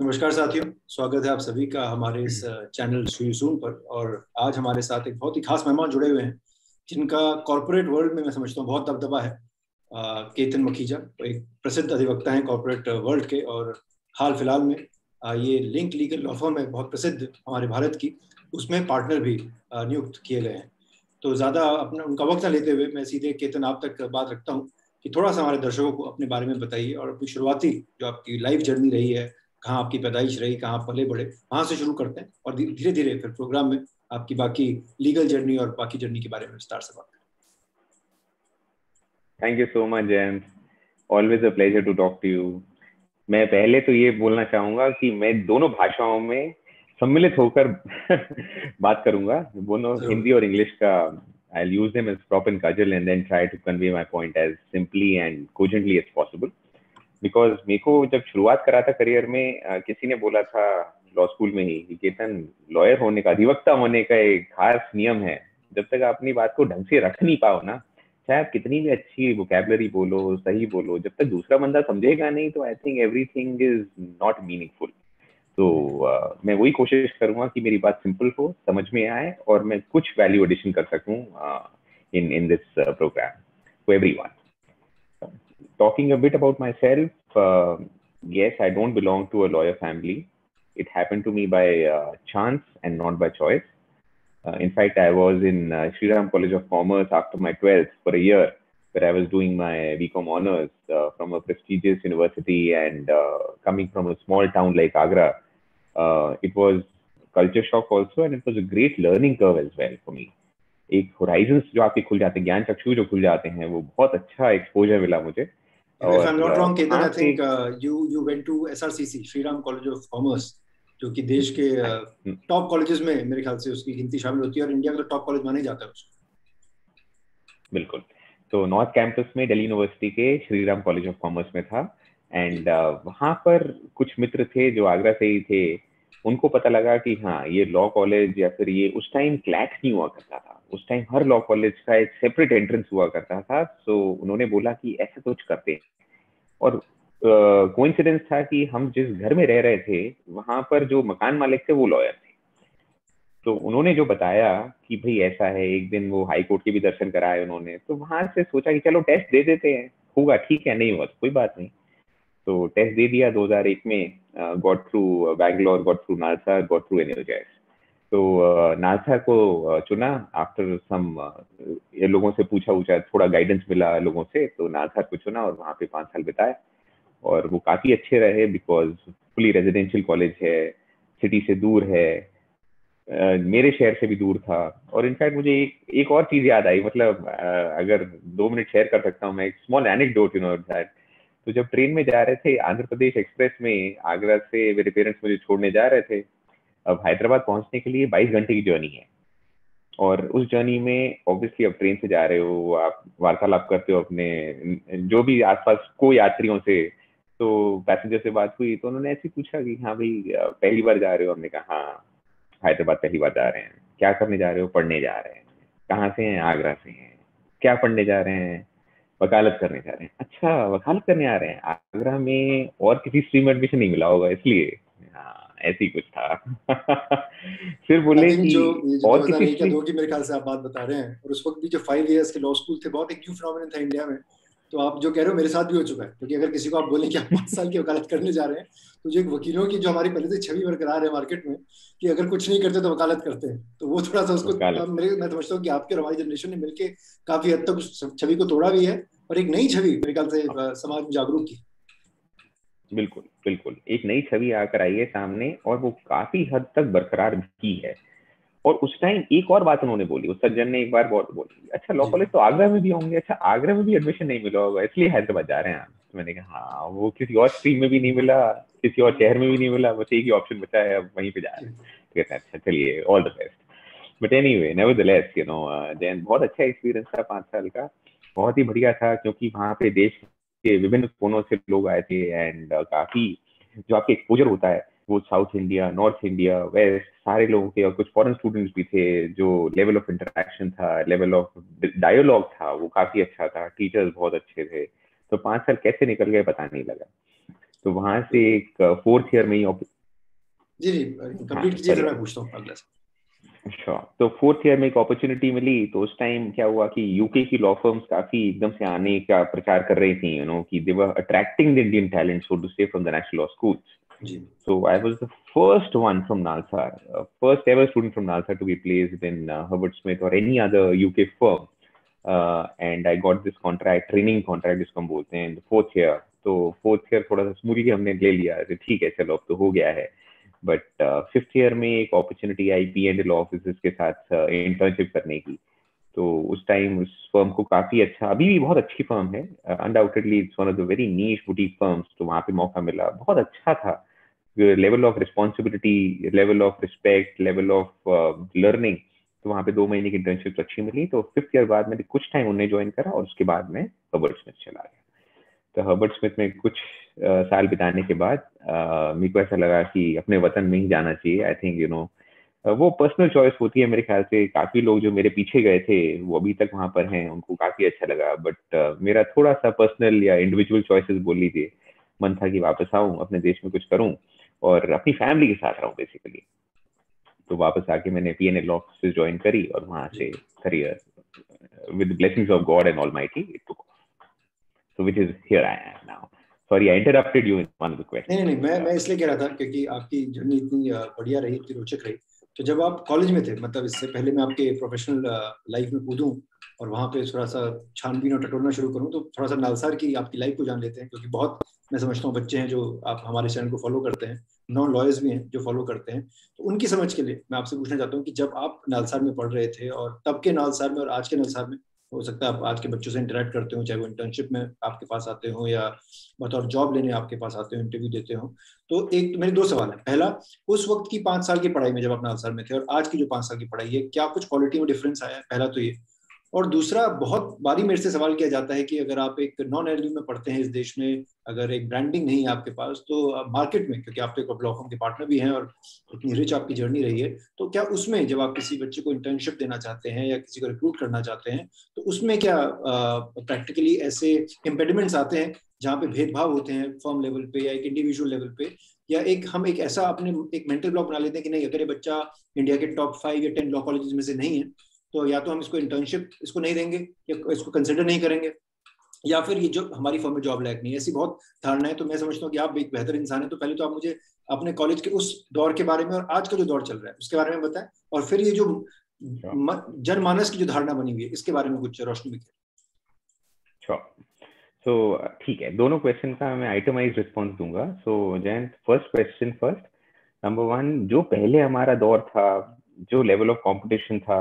नमस्कार साथियों, स्वागत है आप सभी का हमारे इस चैनल सुन पर। और आज हमारे साथ एक बहुत ही खास मेहमान जुड़े हुए हैं, जिनका कॉरपोरेट वर्ल्ड में मैं समझता हूँ बहुत दबदबा है। केतन मखीजा एक प्रसिद्ध अधिवक्ता हैं कॉरपोरेट वर्ल्ड के। और हाल फ़िलहाल में ये लिंक लीगल लॉ फर्म है बहुत प्रसिद्ध हमारे भारत की, उसमें पार्टनर भी नियुक्त किए गए हैं। तो ज़्यादा अपना, उनका वक्त न लेते हुए मैं सीधे केतन आप तक बात रखता हूँ कि थोड़ा सा हमारे दर्शकों को अपने बारे में बताइए और अपनी शुरुआती जो आपकी लाइफ जर्नी रही है कहाँ आपकी पैदाइश रही कहाँ पले बढ़े वहाँ से शुरू करते हैं और धीरे धीरे फिर प्रोग्राम में आपकी बाकी लीगल जर्नी और बाकी जर्नी के बारे में विस्तार से बात करें। Thank you so much Jain always a pleasure to talk to you मैं पहले तो ये बोलना चाहूँगा कि मैं दोनों भाषाओं में सम्मिलित होकर बात करूँगा। दोनों हिंदी और इंग्लिश का I'll use them as prop and cudgel and then try to convey my point as simply and cogently as possible. Because मेरे को जब शुरुआत करा था करियर में आ, किसी ने बोला था लॉ स्कूल में ही केतन लॉयर होने का अधिवक्ता होने का एक खास नियम है। जब तक आप अपनी बात को ढंग से रख नहीं पाओ ना चाहे आप कितनी भी अच्छी वोकेबलरी बोलो सही बोलो जब तक दूसरा बंदा समझेगा नहीं तो I think everything is not meaningful तो uh, मैं वही कोशिश करूँगा कि मेरी बात सिंपल हो समझ में आए और मैं कुछ वैल्यू एडिशन कर सकूँ in in this programme to everyone talking a bit about myself, uh, yes, I don't belong to a lawyer family. It happened to me by uh, chance and not by choice. Uh, in fact, I was in uh, Sri Ram College of Commerce after my 12th for a year, where I was doing my BCom honors uh, from a prestigious university and uh, coming from a small town like Agra. Uh, it was culture shock also, and it was a great learning curve as well for me. एक horizon जो आपके खुल जाते हैं ज्ञान चक्षु जो खुल जाते हैं वो बहुत अच्छा एक्सपोजर मिला मुझे। If I'm not wrong, Ketan, I think uh, you you went to SRCC, Sri Ram College of Commerce, जो कि देश के टॉप uh, कॉलेजेस में मेरे ख्याल से उसकी गिनती शामिल होती है और इंडिया का टॉप कॉलेज माने जाता है उसको। बिल्कुल। तो नॉर्थ कैंपस में दिल्ली यूनिवर्सिटी के श्रीराम कॉलेज ऑफ़ कॉमर्स में था। एंड uh, वहाँ पर कुछ मित्र थे जो आगरा से ही थे उनको पता लगा कि हाँ ये लॉ कॉलेज या फिर ये उस टाइम क्लैट नहीं हुआ करता था। उस टाइम हर लॉ कॉलेज का एक सेपरेट एंट्रेंस हुआ करता था सो so, उन्होंने बोला कि ऐसा कुछ करते हैं। और कोइंसिडेंस uh, था कि हम जिस घर में रह रहे थे वहाँ पर जो मकान मालिक थे वो लॉयर थे। तो उन्होंने जो बताया कि भाई ऐसा है एक दिन वो हाई कोर्ट के भी दर्शन कराए उन्होंने तो वहाँ से सोचा कि चलो टेस्ट दे देते हैं। होगा ठीक है नहीं हुआ तो कोई बात नहीं। तो टेस्ट दे दिया 2001 में got through Bangalore got through NALSAR got through energise तो नासा को चुना आफ्टर सम ये लोगों से पूछा पूछा थोड़ा गाइडेंस मिला लोगों से तो नालसा को चुना और वहाँ पे पाँच साल बिताए। और वो काफ़ी अच्छे रहे बिकॉज़ फुली रेजिडेंशियल कॉलेज है सिटी से दूर है मेरे शहर से भी दूर था। और इनफैक्ट मुझे एक एक और चीज़ याद आई मतलब अगर दो मिनट शेयर कर सकता हूँ मैं, एक small anecdote you know that तो जब ट्रेन में जा रहे थे, आंध्र प्रदेश एक्सप्रेस में, आगरा से मेरे पेरेंट्स मुझे छोड़ने जा रहे थे अब हैदराबाद पहुँचने के लिए 22 घंटे की जर्नी है। और उस जर्नी में ऑब्वियसली आप ट्रेन से जा रहे हो, आप वार्तालाप करते हो अपने, जो भी आसपास को यात्रियों से तो पैसेंजर से बात हुई तो उन्होंने ऐसे पूछा कि हाँ भाई पहली बार जा रहे हो? हमने कहा हाँ हैदराबाद पहली बार जा रहे हैं। क्या करने जा रहे हो? पढ़ने जा रहे हैं। कहाँ से हैं? आगरा से हैं। क्या पढ़ने जा रहे हैं? वकालत करने जा रहे हैं। अच्छा वकालत करने आ रहे हैं। आगरा में और किसी स्ट्रीम एडमिशन नहीं मिला होगा, इसलिए? हाँ ऐसे ही कुछ था। फिर बोले कि जो, जो और किसी स्ट्रीम की मेरे ख्याल से आप बात बता रहे हैं और उस वक्त भी जो फाइव इयर्स के लॉ स्कूल थे बहुत एक न्यू फिनोमिनन था इंडिया में। तो आप जो कह रहे हो मेरे साथ भी हो चुका है। क्योंकि अगर किसी को आप बोले कि आप पाँच साल की वकालत करने जा रहे हैं तो जो एक वकीलों की जो हमारी पहले से छवि बरकरार है मार्केट में कि अगर कुछ नहीं करते तो वकालत करते हैं। तो वो थोड़ा सा उसको मेरे मैं समझता हूँ कि आपके और हमारी जनरेशन ने मिलकर काफ़ी हद तक उस छवि को तोड़ा भी है और एक नई छवि मेरे ख्याल से समाज में जागरूक की। बिल्कुल बिल्कुल। एक नई छवि आकर आई है सामने और वो काफ़ी हद तक बरकरार भी है। और उस टाइम एक और बात उन्होंने बोली उस सज्जन ने एक बार बहुत बोली अच्छा लॉ कॉलेज तो आगरा में भी होंगे। अच्छा आगरा में भी एडमिशन नहीं मिला होगा इसलिए हैदराबाद जा रहे हैं तो मैंने कहा हाँ वो किसी और स्ट्रीम में भी नहीं मिला किसी और शहर में भी नहीं मिला बस एक ही ऑप्शन बचा है अब वहीं पे जा रहे हैं। तो कहते हैं अच्छा चलिए all the best but anyway never you know Jain बहुत अच्छा एक्सपीरियंस था पाँच साल का। बहुत ही बढ़िया था क्योंकि वहाँ पे देश के विभिन्न कोनों से लोग आए थे एंड uh, काफ़ी जो आपके एक्सपोजर होता है वो south India north India west सारे लोगों के और कुछ फॉरेन स्टूडेंट्स भी थे जो लेवल ऑफ़ इंटरेक्शन था लेवल ऑफ़ डायलॉग था वो काफ़ी अच्छा था टीचर्स बहुत अच्छे थे। तो पाँच साल कैसे निकल गए पता नहीं लगा। तो वहाँ से एक फोर्थ ईयर में ही जी जी कंप्लीट कीजिए फिर मैं पूछता हूँ अगला अच्छा तो फोर्थ ईयर में एक अपॉर्चुनिटी मिली तो उस टाइम क्या हुआ कि यूके की लॉ फर्म्स काफ़ी एकदम से आने का प्रचार कर रही थी यू नो कि they were attracting the Indian talent so to say from the national law schools so I was the first one from NALSAR first ever student from NALSAR to be placed in Herbert Smith और any other UK firm and I got this contract training contract जिसको हम बोलते हैं fourth year तो fourth year थोड़ा सा smoothly हमने ले लिया ठीक है चलो अब तो हो गया है। बट फिफ्थ ईयर में एक opportunity I P and law office के साथ इंटर्नशिप uh, करने की। तो उस टाइम उस फर्म को काफ़ी अच्छा अभी भी बहुत अच्छी फर्म है। Undoubtedly it's one of the very niche boutique firms तो वहाँ पे मौका मिला। बहुत अच्छा था। Level of responsibility level of respect level of learning तो वहाँ पे दो महीने की इंटर्नशिप अच्छी मिली। तो फिफ्थ ईयर बाद मैंने कुछ टाइम उन्हें ज्वाइन करा और उसके बाद मैं हर्बर्ट स्मिथ चला गया। तो हर्बर्ट स्मिथ में कुछ साल बिताने के बाद मेरे को ऐसा लगा कि अपने वतन में ही जाना चाहिए। आई थिंक यू नो वो पर्सनल चॉइस होती है मेरे ख्याल से। काफ़ी लोग जो मेरे पीछे गए थे वो अभी तक वहाँ पर हैं उनको काफ़ी अच्छा लगा। बट uh, मेरा थोड़ा सा पर्सनल या इंडिविजुअल चॉइसेस बोल लीजिए। मन था कि वापस आऊँ अपने देश में कुछ करूँ और अपनी फैमिली के साथ रहूँ बेसिकली तो वापस आके मैंने P N L office join करी और वहाँ से career with blessings of God and almighty it took so which is here I am now. Sorry, I interrupted you in one of the questions. नहीं नहीं मैं मैं इसलिए कह रहा था क्योंकि आपकी जर्नी इतनी बढ़िया रही इतनी रोचक रही तो जब आप कॉलेज में थे मतलब इससे पहले मैं आपके प्रोफेशनल लाइफ में कूदूं और वहाँ पे थोड़ा सा छानबीन और टटोलना शुरू करूँ तो थोड़ा सा नालसार की आपकी लाइफ को जान लेते हैं क्योंकि बहुत मैं समझता हूँ बच्चे हैं जो आप हमारे चैनल को फॉलो करते हैं नॉन लॉयर्स भी हैं जो फॉलो करते हैं तो उनकी समझ के लिए मैं आपसे पूछना चाहता हूँ कि जब आप नालसार में पढ़ रहे थे और तब के नालसार में और आज के नालसार में हो सकता है आप आज के बच्चों से इंटरेक्ट करते हो, चाहे वो इंटर्नशिप में आपके पास आते हो या बतौर जॉब लेने आपके पास आते हो इंटरव्यू देते हो। तो एक, मेरे दो सवाल है। पहला, उस वक्त की पाँच साल की पढ़ाई में जब आप नालसार में थे और आज की जो पाँच साल की पढ़ाई है, क्या कुछ क्वालिटी में डिफरेंस आया है? पहला तो ये। और दूसरा, बहुत बारी मेरे से सवाल किया जाता है कि अगर आप एक नॉन एल में पढ़ते हैं इस देश में, अगर एक ब्रांडिंग नहीं है आपके पास तो मार्केट में, क्योंकि आप तो एक ब्लॉक के पार्टनर भी हैं और इतनी रिच आपकी जर्नी रही है तो क्या उसमें जब आप किसी बच्चे को इंटर्नशिप देना चाहते हैं या किसी को रिक्रूट करना चाहते हैं तो उसमें क्या प्रैक्टिकली ऐसे इम्पेडिमेंट्स आते हैं जहाँ पे भेदभाव होते हैं फर्म लेवल पे या एक इंडिविजुअल लेवल पे? या एक, हम एक ऐसा अपने, एक मेंटल ब्लॉक बना लेते हैं कि नहीं, अगर ये बच्चा इंडिया के टॉप फाइव या टेन लॉ कॉलेज में से नहीं है तो या तो हम इसको इंटर्नशिप इसको नहीं देंगे या इसको कंसिडर नहीं करेंगे या फिर ये जो हमारी फर्म में जॉब लायक नहीं है। ऐसी बहुत धारणा है तो मैं समझता हूँ कि आप एक बेहतर इंसान है तो पहले तो आप मुझे अपने कॉलेज के उस दौर के बारे में और आज का जो दौर चल रहा है उसके बारे में बताएँ। और फिर ये जो जनमानस की जो धारणा बनी हुई है इसके बारे में कुछ रोशनी भी सो ठीक है। दोनों क्वेश्चन का मैं आइटमाइज रिस्पॉन्स दूँगा। So Jayant first question first number one जो पहले हमारा दौर था जो लेवल ऑफ़ कंपटीशन था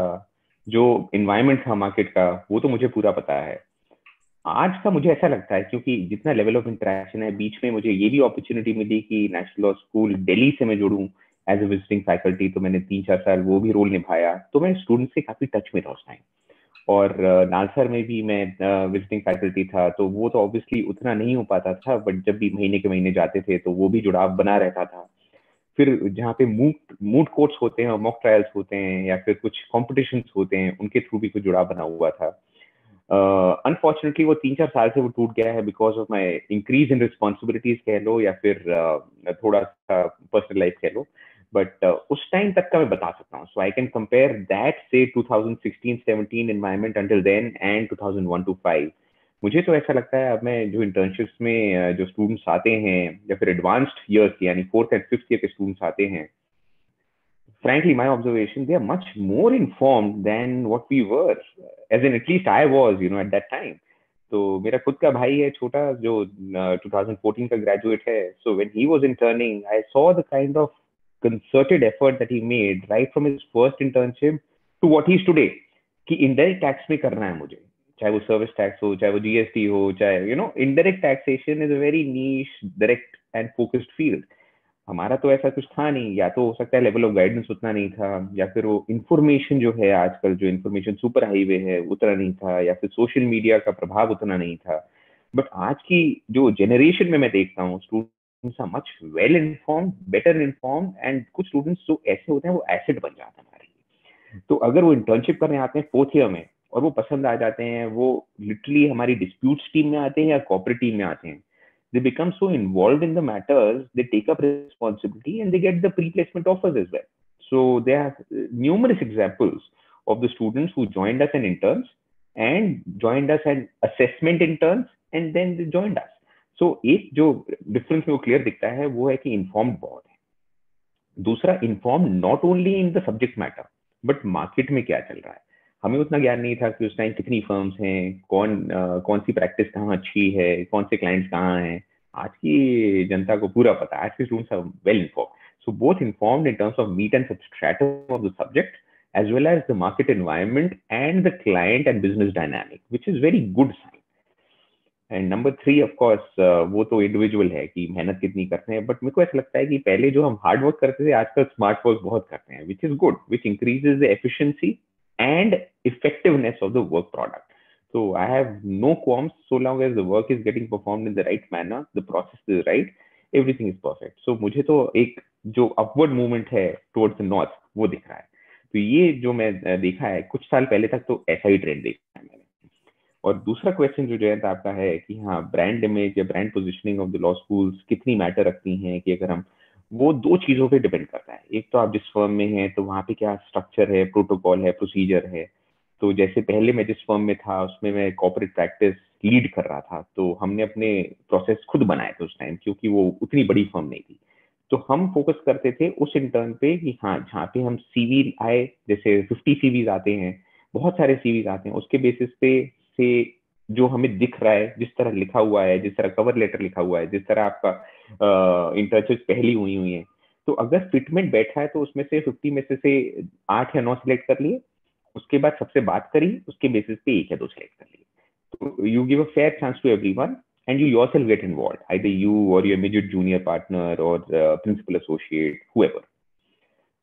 जो इन्वायरमेंट था मार्केट का, वो तो मुझे पूरा पता है। आज का मुझे ऐसा लगता है क्योंकि जितना लेवल ऑफ़ इंटरेक्शन है, बीच में मुझे ये भी अपॉर्चुनिटी मिली कि नेशनल लॉ स्कूल दिल्ली से मैं जुड़ूं एज ए विजिटिंग फैकल्टी तो मैंने तीन चार साल वो भी रोल निभाया तो मैं स्टूडेंट से काफ़ी टच में था उस टाइम और नालसर में भी मैं विजिटिंग फैकल्टी था तो वो तो ऑब्वियसली उतना नहीं हो पाता था बट जब भी महीने के महीने जाते थे तो वो भी जुड़ाव बना रहता था। फिर जहाँ पे मूड मूड कोर्ट्स होते हैं और मॉक ट्रायल्स होते हैं या फिर कुछ कॉम्पिटिशन होते हैं उनके थ्रू भी कुछ जुड़ाव बना हुआ था। अनफॉर्चुनेटली uh, वो तीन चार साल से वो टूट गया है because of my increase in responsibilities कह लो या फिर uh, थोड़ा सा पर्सनल लाइफ कह लो। बट uh, उस टाइम तक का मैं बता सकता हूँ। So I can compare that से 2016 17 environment until then and 2001 to 5 मुझे तो ऐसा लगता है अब मैं जो इंटर्नशिप्स में जो स्टूडेंट्स आते हैं, या फिर एडवांस्ड ईयर्स के, यानी फोर्थ एंड फिफ्थ ईयर के स्टूडेंट्स आते हैं frankly my observation they are much more inform than what we were as an at least I was you know at that time तो मेरा खुद का भाई है, छोटा, जो टू थाउज़ेंड फोर्टीन का ग्रेजुएट है so when he was interning I saw the kind of concerted effort that he made right from his first internship to what he is today कि इंडेक्स टैक्स में करना है मुझे। चाहे वो service tax हो, चाहे वो जीएसटी हो, चाहे you know indirect taxation is a very niche direct and focused field हमारा तो ऐसा कुछ था नहीं, या तो हो सकता है लेवल ऑफ़ गाइडेंस उतना नहीं था, या फिर वो इन्फॉर्मेशन जो है आजकल, जो इन्फॉर्मेशन सुपर हाईवे है, उतना नहीं था, या फिर सोशल मीडिया का प्रभाव उतना नहीं था। बट आज की जो जेनरेशन में मैं देखता हूँ students are much well inform better inform and कुछ स्टूडेंट्स जो ऐसे होते हैं, वो एसेट बन जाते हैं हमारे लिए। तो अगर वो इंटर्नशिप करने आते हैं फोर्थ ईयर में और वो पसंद आ जाते हैं, वो लिटरली हमारी डिस्प्यूट्स टीम में आते हैं या कॉपरेट टीम में आते हैं। They become so involve in the matters they take up responsibility and they get the pre placement offers is well so they have numerous examples of the students who joined us an interns and joined us an assessment interns and then they joined us so एक जो difference में वो clear दिखता है, वो है कि informed बहुत है। दूसरा inform not only in the subject matter but market में क्या चल रहा है। हमें उतना ज्ञान नहीं था कि उस टाइम कितनी फर्म्स हैं कौन uh, कौन सी प्रैक्टिस कहाँ अच्छी है कौन से क्लाइंट्स कहाँ हैं आज की जनता को पूरा पता है आज के students are well inform so both informed in terms of meet and substratum of the subject as well as the market environment and the client and business dynamic, which is very good sign. And number three of course वो तो individual है कि मेहनत कितनी करते हैं but मेरे को ऐसा लगता है कि पहले जो हम हार्ड वर्क करते थे आजकल स्मार्ट वर्क बहुत करते हैं which is good which increases the efficiency and effectiveness of the work product. So I have no qualms so long as the work is getting performed in the right manner, the process is right, everything is perfect. So मुझे तो एक जो upward movement है towards the north वो दिख रहा है तो ये जो मैं देखा है कुछ साल पहले तक तो ऐसा ही ट्रेंड देखा है मैंने और दूसरा क्वेश्चन जो जयंत आपका है कि हाँ ब्रांड इमेज या brand positioning of the law schools कितनी मैटर रखती हैं कि अगर हम वो दो चीज़ों पे डिपेंड करता है। एक तो आप जिस फर्म में हैं तो वहाँ पे क्या स्ट्रक्चर है प्रोटोकॉल है प्रोसीजर है। तो जैसे पहले मैं जिस फर्म में था, उसमें मैं कॉपरेट प्रैक्टिस लीड कर रहा था तो हमने अपने प्रोसेस खुद बनाए थे उस टाइम क्योंकि वो उतनी बड़ी फर्म नहीं थी। तो हम फोकस करते थे उस इंटर्न पे कि हाँ जहाँ पे हम सीवी आए, जैसे फिफ्टी सीवीज आते हैं, बहुत सारे सीवीज आते हैं, उसके बेसिस पे से जो हमें दिख रहा है जिस तरह लिखा हुआ है जिस तरह कवर लेटर लिखा हुआ है जिस तरह आपका इंटर्नशिप पहली हुई हुई है तो अगर फिटमेंट बैठा है तो उसमें से फिफ्टी में से, से आठ या नौ सिलेक्ट कर लिए उसके बाद सबसे बात करी उसके बेसिस पे एक या दो सिलेक्ट कर लिए। तो you give a fair chance to everyone and you yourself get involved either you or your immediate junior partner or uh, principal associate whoever.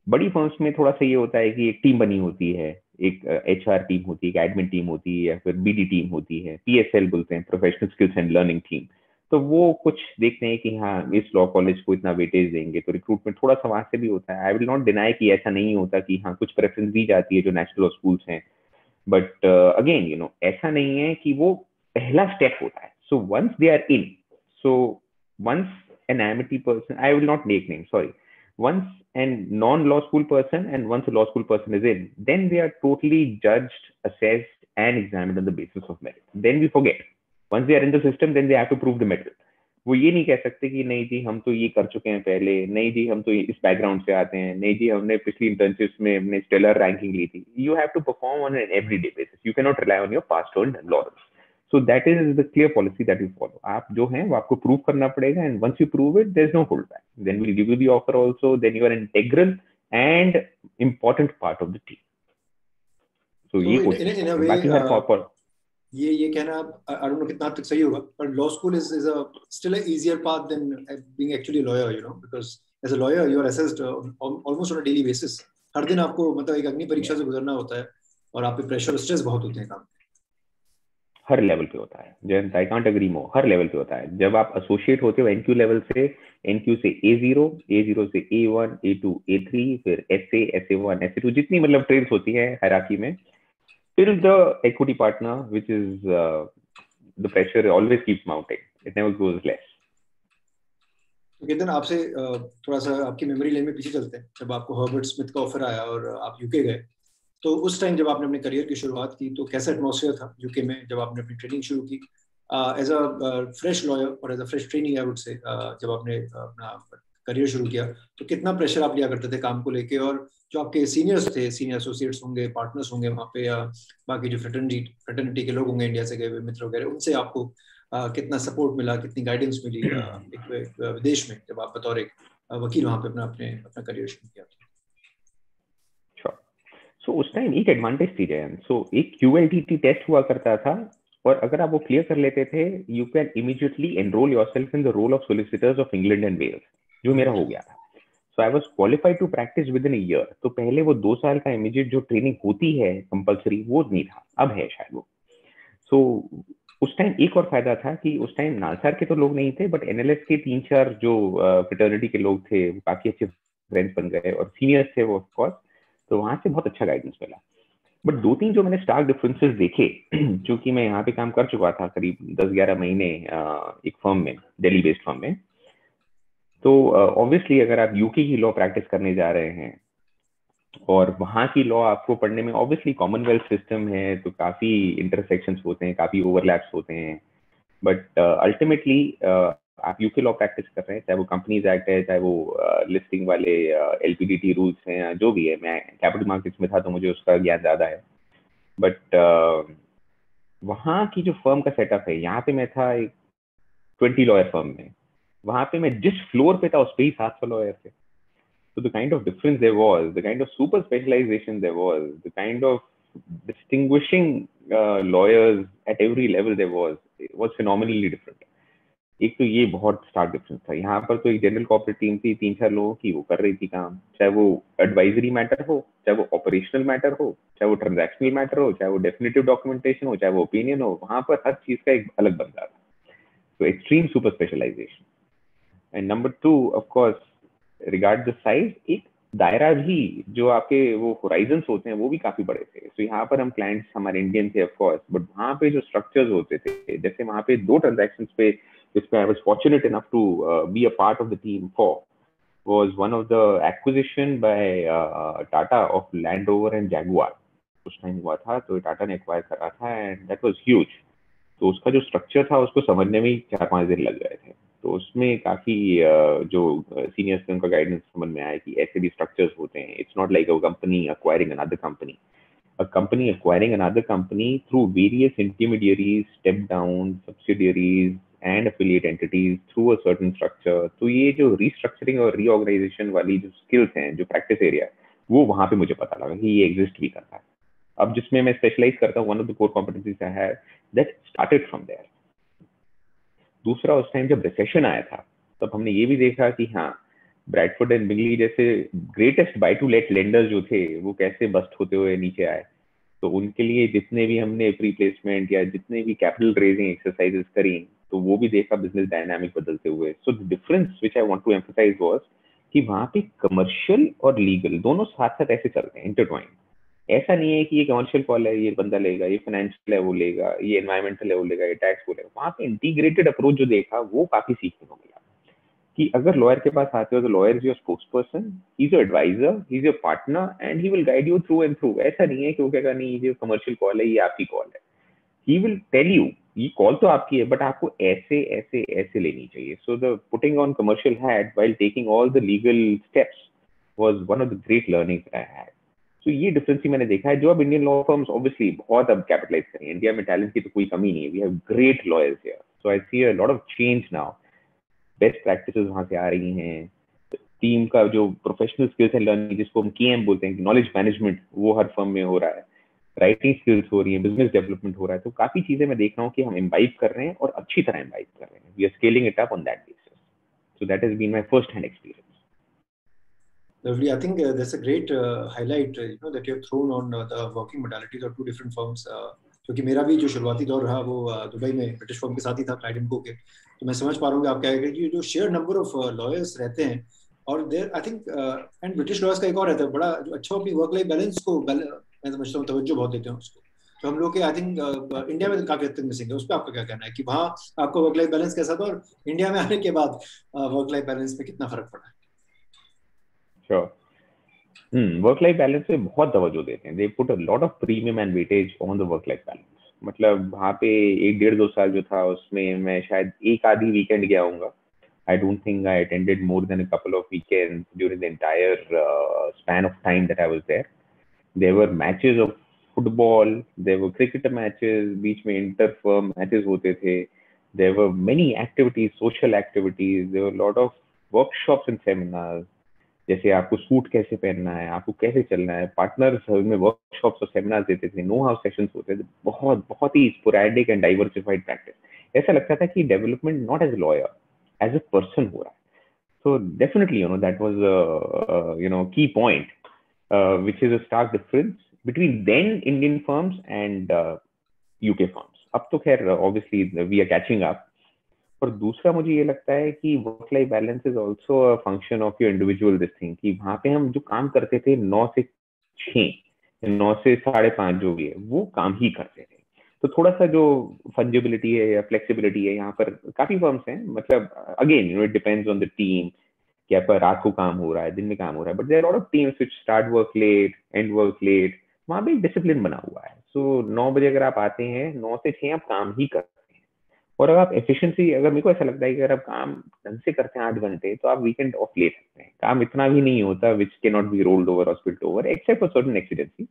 बड़ी फर्म्स में थोड़ा सा ये होता है कि एक टीम बनी होती है एक एच आर टीम होती है, एक एडमिन टीम होती है, या फिर बी डी टीम होती है पी एस एल बोलते हैं professional skills and learning team तो वो कुछ देखते हैं कि हाँ इस लॉ कॉलेज को इतना वेटेज देंगे तो रिक्रूटमेंट थोड़ा सा वहाँ से भी होता है। आई विल नॉट डिनाई कि ऐसा नहीं होता कि हाँ कुछ प्रेफरेंस दी जाती है जो नेशनल लॉ स्कूल्स हैं बट अगेन यू नो ऐसा नहीं है कि वो पहला स्टेप होता है। So once they are in so once an Amity person I will not make name sorry once a non-law school person and once a law school person is in, then they are totally judged, assessed, and examined on the basis of merit. Then we forget. Once they are in the system, then they have to prove the merit. वो ये नहीं कह सकते कि नहीं जी हम तो ये कर चुके हैं पहले नहीं जी हम तो इस बैकग्राउंड से आते हैं नहीं जी हमने पिछली इंटर्नशिप में हमने स्टेलर रैंकिंग ली थी you have to perform on an every day basis you can not rely on your past earn laurels so that is the clear policy that you follow आप जो है वो आपको प्रूव करना पड़ेगा and once you prove it there is no hold back then will give you the offer also then you are integral and important part of the team so ये बाकी हर proper ये ये कहना आई डोंट नो कितना तक सही होगा पर law school is is a still a easier path than being actually lawyer you know because as a lawyer you are assessed almost on a daily basis हर दिन आपको मतलब एक अग्नि परीक्षा से गुजरना होता है और आप पे प्रेशर स्ट्रेस बहुत होते हैं काम हर लेवल पे होता है। जयंत आई कांट अग्री मो हर लेवल पे होता है। जब आप एसोसिएट होते हो एनक्यू लेवल से एनक्यू से ए ज़ीरो ए ज़ीरो से A one A two A three फिर S A S A one S A two जितनी मतलब ट्रेड्स होती है हैराकी में, फिर the equity partner which is the pressure always keep mounting it never goes less Ketan आपसे थोड़ा सा आपकी मेमोरी लेन में पीछे चलते हैं। जब आपको हर्बर्ट स्मिथ का ऑफ़र आया और आप यूके गए तो उस टाइम जब आपने अपने करियर की शुरुआत की तो कैसा एटमोसफियर था? यूके में जब आपने अपनी ट्रेनिंग शुरू की एज अ फ्रेश लॉयर और as a fresh training I would say जब आपने अपना करियर शुरू किया तो कितना प्रेशर आप लिया करते थे काम को लेके? और जो आपके सीनियर्स थे सीनियर एसोसिएट्स होंगे पार्टनर्स होंगे वहाँ पे, या बाकी जो फ्रेटर्निटी फ्रेटर्निटी के लोग होंगे इंडिया से गए हुए मित्र वगैरह, उनसे आपको कितना सपोर्ट मिला, कितनी गाइडेंस मिली विदेश में, जब आप बतौर एक वकील वहाँ पे अपना, अपने, अपना करियर शुरू किया सो उस टाइम एक एडवांटेज थी जयन सो एक क्यूएलटीटी टेस्ट हुआ करता था और अगर आप वो क्लियर कर लेते थे you can immediately enrol yourself in the roll of solicitors of England and Wales जो मेरा हो गया था. So I was qualified to practise within year तो पहले वो दो साल का इमीडिएट जो ट्रेनिंग होती है कंपल्सरी वो नहीं था. अब है शायद वो. सो उस टाइम एक और फ़ायदा था कि उस टाइम नालसार के तो लोग नहीं थे बट एनएलएस के तीन चार जो फ्रिटर्निटी के लोग थे काफ़ी अच्छे फ्रेंड्स बन गए और सीनियर्स थे वो ऑफकोर्स तो वहाँ से बहुत अच्छा गाइडेंस मिला। बट दो तीन जो मैंने स्टार्क डिफरेंसेस देखे क्योंकि मैं यहाँ पे काम कर चुका था करीब दस ग्यारह महीने एक फर्म में दिल्ली बेस्ड फर्म में। तो ऑब्वियसली अगर आप यूके की लॉ प्रैक्टिस करने जा रहे हैं, और वहाँ की लॉ आपको पढ़ने में ऑब्वियसली कॉमनवेल्थ सिस्टम है तो काफ़ी इंटरसेक्शंस होते हैं, काफ़ी ओवरलैप्स होते हैं। बट अल्टीमेटली आप यूके लॉ प्रैक्टिस कर रहे हैं चाहे वो कंपनीज़ एक्ट है चाहे वो लिस्टिंग uh, वाले L P D T rules हैं जो भी है मैं कैपिटल मार्केट्स में था तो मुझे उसका ज्ञान ज़्यादा है। बट uh, वहाँ की जो फर्म का सेटअप है यहाँ पे मैं था एक ट्वेंटी लॉयर फर्म में। वहाँ पे मैं जिस फ्लोर पे था उस पर ही सात सौ लॉयर थे। तो the kind of difference there was the kind of super specialisation there was the kind of distinct lawyers at every level there was was finely different एक तो ये बहुत स्टार्क डिफरेंस था। यहाँ पर तो एक जनरल कॉर्पोरेट टीम थी, तीन चार लोगों की, वो कर रही थी काम। चाहे वो एडवाइजरी मैटर हो, चाहे वो ऑपरेशनल मैटर हो, चाहे वो ट्रांजैक्शनल मैटर हो, चाहे वो डेफिनेटिव डॉक्यूमेंटेशन हो, चाहे वो ओपिनियन हो, वहाँ पर हर चीज़ का एक अलग बंदा था। तो extreme super specialisation and number two of course regard the size एक दायरा भी जो आपके वो होराइजन होते हैं, वो भी काफ़ी बड़े थे। तो यहाँ पर हम क्लाइंट्स हमारे इंडियन थे ऑफकोर्स बट वहाँ पे जो स्ट्रक्चर्स होते थे, जैसे वहाँ पे दो ट्रांजेक्शन पे जिसमें I was fortunate enough to be a part of the team for was one of the acquisition by uh, Tata of Land Rover and Jaguar. उस टाइम हुआ था तो टाटा ने एक्वायर करा था एंड दैट वाज ह्यूज तो उसका जो स्ट्रक्चर था उसको समझने में चार पाँच दिन लग गए थे। तो उसमें काफ़ी जो सीनियर्स थे उनका गाइडेंस समझ में आया कि ऐसे भी स्ट्रक्चर्स होते हैं। It's not like a company acquiring another company a company acquiring another company through various intermediaries, step down, subsidiaries, and affiliate entities through a certain structure. तो ये जो restructuring और reorganization वाली जो skills हैं, जो practice area, वो वहाँ पे मुझे पता लगा कि ये exist भी करता है अब जिसमें मैं स्पेशलाइज करता हूँ one of the core competencies have that started from there दूसरा, उस टाइम जब रिसेशन आया था, तब हमने ये भी देखा कि हाँ ब्राइटफुड एंड बिगली जैसे greatest buy to let lender जो थे, वो कैसे बस्ट होते हुए नीचे आए तो उनके लिए जितने भी हमने प्री प्लेसमेंट या जितने भी कैपिटल रेजिंग एक्सरसाइजेस करी तो वो भी देखा बिज़नेस डायनामिक बदलते हुए। So the difference which I want to emphasise was कि वहाँ पे कमर्शियल और लीगल दोनों साथ साथ ऐसे चलते हैं इंटरट्वाइंड ऐसा नहीं है कि ये कमर्शियल कॉल है, ये बंदा लेगा, ये फाइनेंशियल है, वो लेगा, ये एनवायरमेंटल है, वो लेगा, ये टैक्स वो लेगा वहाँ पे इंटीग्रेटेड अप्रोच जो देखा, वो काफ़ी सीखने को मिला। कि अगर लॉयर के पास आते हो तो lawyer is your spokesperson is your adviser is your partner and he will guide you through and through ऐसा नहीं है कि वो कहेगा नहीं, ये कमर्शियल कॉल है, ये आपकी कॉल है। ही विल टेल यू ये कॉल तो आपकी है बट आपको ऐसे ऐसे ऐसे लेनी चाहिए। So the putting on commercial hat while taking all the legal steps was one of the great learning I had ये डिफरेंस ही मैंने देखा है। जो अब इंडियन लॉ फर्म्स ऑब्वियसली बहुत अब कैपिटलाइज करें। इंडिया में टैलेंट की तो कोई कमी नहीं है। We have great lawyers here so I see a lot of change now best practices वहाँ से आ रही हैं। टीम का जो प्रोफेशनल स्किल्स है लर्निंग जिसको हम के बोलते हैं नॉलेज मैनेजमेंट वो हर फर्म में हो रहा है। राइटिंग स्किल्स हो रही है बिज़नेस डेवलपमेंट हो रहा है तो काफ़ी चीज़ें मैं देख रहा हूँ कि हम इम्बाइब कर रहे हैं और अच्छी तरह इम्बाइब कर रहे हैं we are scaling it up on that basis so that has been my first hand experience Lovely. I think uh, that's a great uh, highlight, uh, you know, that you have thrown on uh, the working modalities of two different firms. Uh, क्योंकि मेरा भी जो शुरुआती दौर रहा वो Dubai uh, में British firm के साथ ही था क्लाइडेंको के तो मैं समझ पा रहा हूँ कि आप क्या कि जो शेयर नंबर ऑफ़ लॉयर्स रहते हैं और there I think and British lawyers का एक और रहता है बड़ा जो अच्छा अपनी वर्क लाइफ बैलेंस को मैं समझता हूँ तवज्जो बहुत देते हैं उसको। तो हम लोग के आई थिंक इंडिया में काफ़ी हद तक मिसिंग है। उस पर आपका क्या कहना है कि वहाँ आपका वर्क लाइफ बैलेंस कैसा था और इंडिया में आने के बाद वर्क लाइफ बैलेंस में कितना फ़र्क पड़ा? है वर्क लाइफ बैलेंस पे बहुत तवज्जो देते हैं। They put a lot of premium and weightage on the work life balance मतलब वहाँ पे एक डेढ़ दो साल जो था उसमें मैं शायद एक आधी वीकेंड गया I don't think I attended more than a couple of weekends during the entire uh, span of time that I was there. Were matches of football, there were cricket matches, बीच में inter firm matches होते थे. There were many activities, social activities. There were a lot of workshops and seminars. जैसे आपको suit कैसे पहनना है आपको कैसे चलना है पार्टनर में वर्कशॉप्स और सेमिनार देते थे नो हाउस सेशंस होते थे बहुत बहुत ही स्पोरैडिक एंड डाइवर्सिफाइड प्रैक्टिस ऐसा लगता था कि development not as lawyer as a person हो रहा है so definitely you know that was a, a you uh, which is a stark difference between then indian firms and uh, uk firms. अब तो खैर obviously we are catching up. और दूसरा मुझे ये लगता है कि work life balance is also function of your individual this thing कि वहाँ पे हम जो काम करते थे नौ से छः नौ से साढ़े पाँच जो भी है वो काम ही करते थे। तो थोड़ा सा जो फंजिबिलिटी है या फ्लेक्सिबिलिटी है यहाँ पर काफ़ी फर्म्स हैं मतलब again you know it depends on the team कि आपका रात को काम हो रहा है दिन में काम हो रहा है but there lot of teams which start work late and work late वहाँ पे एक डिसिप्लिन बना हुआ है। सो so, नौ बजे अगर आप आते हैं नौ से छह आप काम ही करते हैं। और अगर आप एफिशिएंसी अगर मेरे को ऐसा लगता है कि अगर आप काम ढंग से करते हैं आठ घंटे तो आप वीकेंड ऑफ़ ले सकते हैं। काम इतना भी नहीं होता which can not be rolled over और over except for certain exigency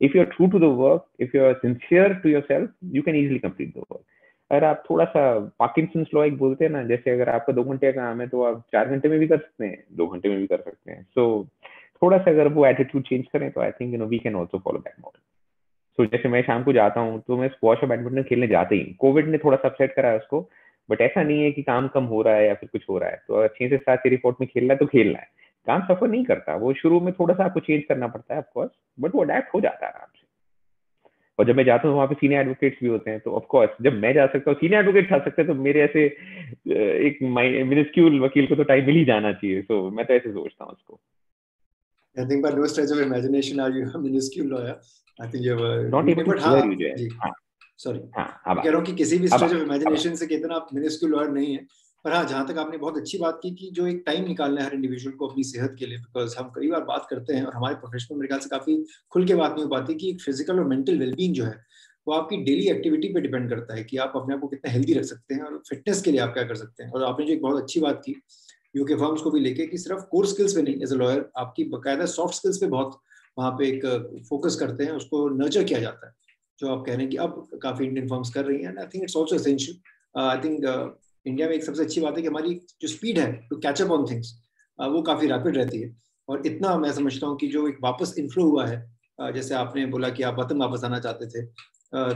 if you are true to the work if you are sincere to yourself you can easily complete the work. अगर आप थोड़ा सा पार्किंसन लॉ एक बोलते हैं ना जैसे अगर आपका दो घंटे का काम है तो आप चार घंटे में भी कर सकते हैं दो घंटे में भी कर सकते हैं। सो so, थोड़ा सा अगर वो एटीट्यूड चेंज करें तो I think you know we can also follow that model so जैसे मैं शाम को जाता हूँ तो मैं स्क्वाश और बैडमिंटन खेलने जाते ही कोविड ने थोड़ा सा अपसेट करा है उसको बट ऐसा नहीं है कि काम कम हो रहा है या फिर कुछ हो रहा है। तो अगर छह से सात रिपोर्ट में खेलना है तो खेलना है। काम सफ़र नहीं करता वो शुरू में थोड़ा सा आपको चेंज करना पड़ता है ऑफकोर्स बट वो अडेप्ट हो जाता है आराम से। और जब मैं जाता हूँ वहाँ पे सीनियर एडवोकेट्स भी होते हैं तो ऑफकोर्स जब मैं जा सकता हूँ सीनियर एडवोकेट जा सकते हैं तो मेरे ऐसे एक मिनिस्क्यूल वकील को तो टाइम मिल ही जाना चाहिए। सो so, मैं तो ऐसे सोचता हूँ उसको। I think by no stretch of imagination are you a minuscule lawyer. I think you have a not even but हाँ, जी। हाँ, सॉरी कह रहा हूँ कि किसी भी स्टेज ऑफ़ इमेजिनेशन से कितना आप मिनिस्क्यूल लॉयर नहीं है। पर हाँ जहाँ तक आपने बहुत अच्छी बात की कि जो एक टाइम निकालना है हर इंडिविजुअल को अपनी सेहत के लिए बिकॉज़ हम कई बार बात करते हैं और हमारे प्रोफेशनल मेरे ख्याल से काफ़ी खुल के बात नहीं हो पाती कि फ़िज़िकल और मेंटल वेलबींग जो है, वो आपकी डेली एक्टिविटी पे डिपेंड करता है कि आप अपने आप को कितना हेल्दी रख सकते हैं और फिटनेस के लिए आप क्या कर सकते हैं। और आपने जो एक बहुत अच्छी बात की यूके फर्म्स को भी लेके कि सिर्फ़ कोर स्किल्स पे नहीं एज अ लॉयर आपकी बकायदा सॉफ्ट स्किल्स पे बहुत वहाँ पे एक फोकस करते हैं, उसको नर्चर किया जाता है। जो आप कह रहे हैं कि अब काफ़ी इंडियन फर्म्स कर रही हैं I think it's also essential I think India में एक सबसे अच्छी बात है कि हमारी जो स्पीड है to catch up on things वो काफ़ी रैपिड रहती है। और इतना मैं समझता हूँ कि जो एक वापस इन्फ्लो हुआ है जैसे आपने बोला कि आप वतन वापस आना चाहते थे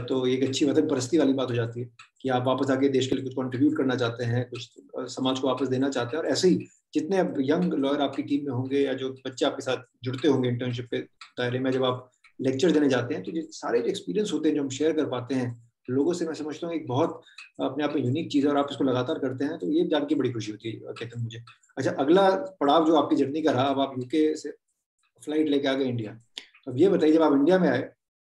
तो एक अच्छी वतन परस्ती वाली बात हो जाती है कि आप वापस आके देश के लिए कुछ कंट्रीब्यूट करना चाहते हैं, कुछ समाज को वापस देना चाहते हैं। और ऐसे ही जितने अब यंग लॉयर आपकी टीम में होंगे या जो बच्चे आपके साथ जुड़ते होंगे इंटर्नशिप के दायरे में, जब आप लेक्चर देने जाते हैं तो ये सारे एक्सपीरियंस होते हैं जो हम शेयर कर पाते हैं लोगों से मैं समझता हूँ, एक बहुत अपने आप में यूनिक चीज़ है और आप इसको लगातार करते हैं तो ये जान के बड़ी खुशी होती है कहते हैं मुझे। अच्छा अगला पड़ाव जो आपकी जर्नी का रहा, अब आप यूके से फ़्लाइट लेके आ गए इंडिया अब ये बताइए, जब आप इंडिया में आए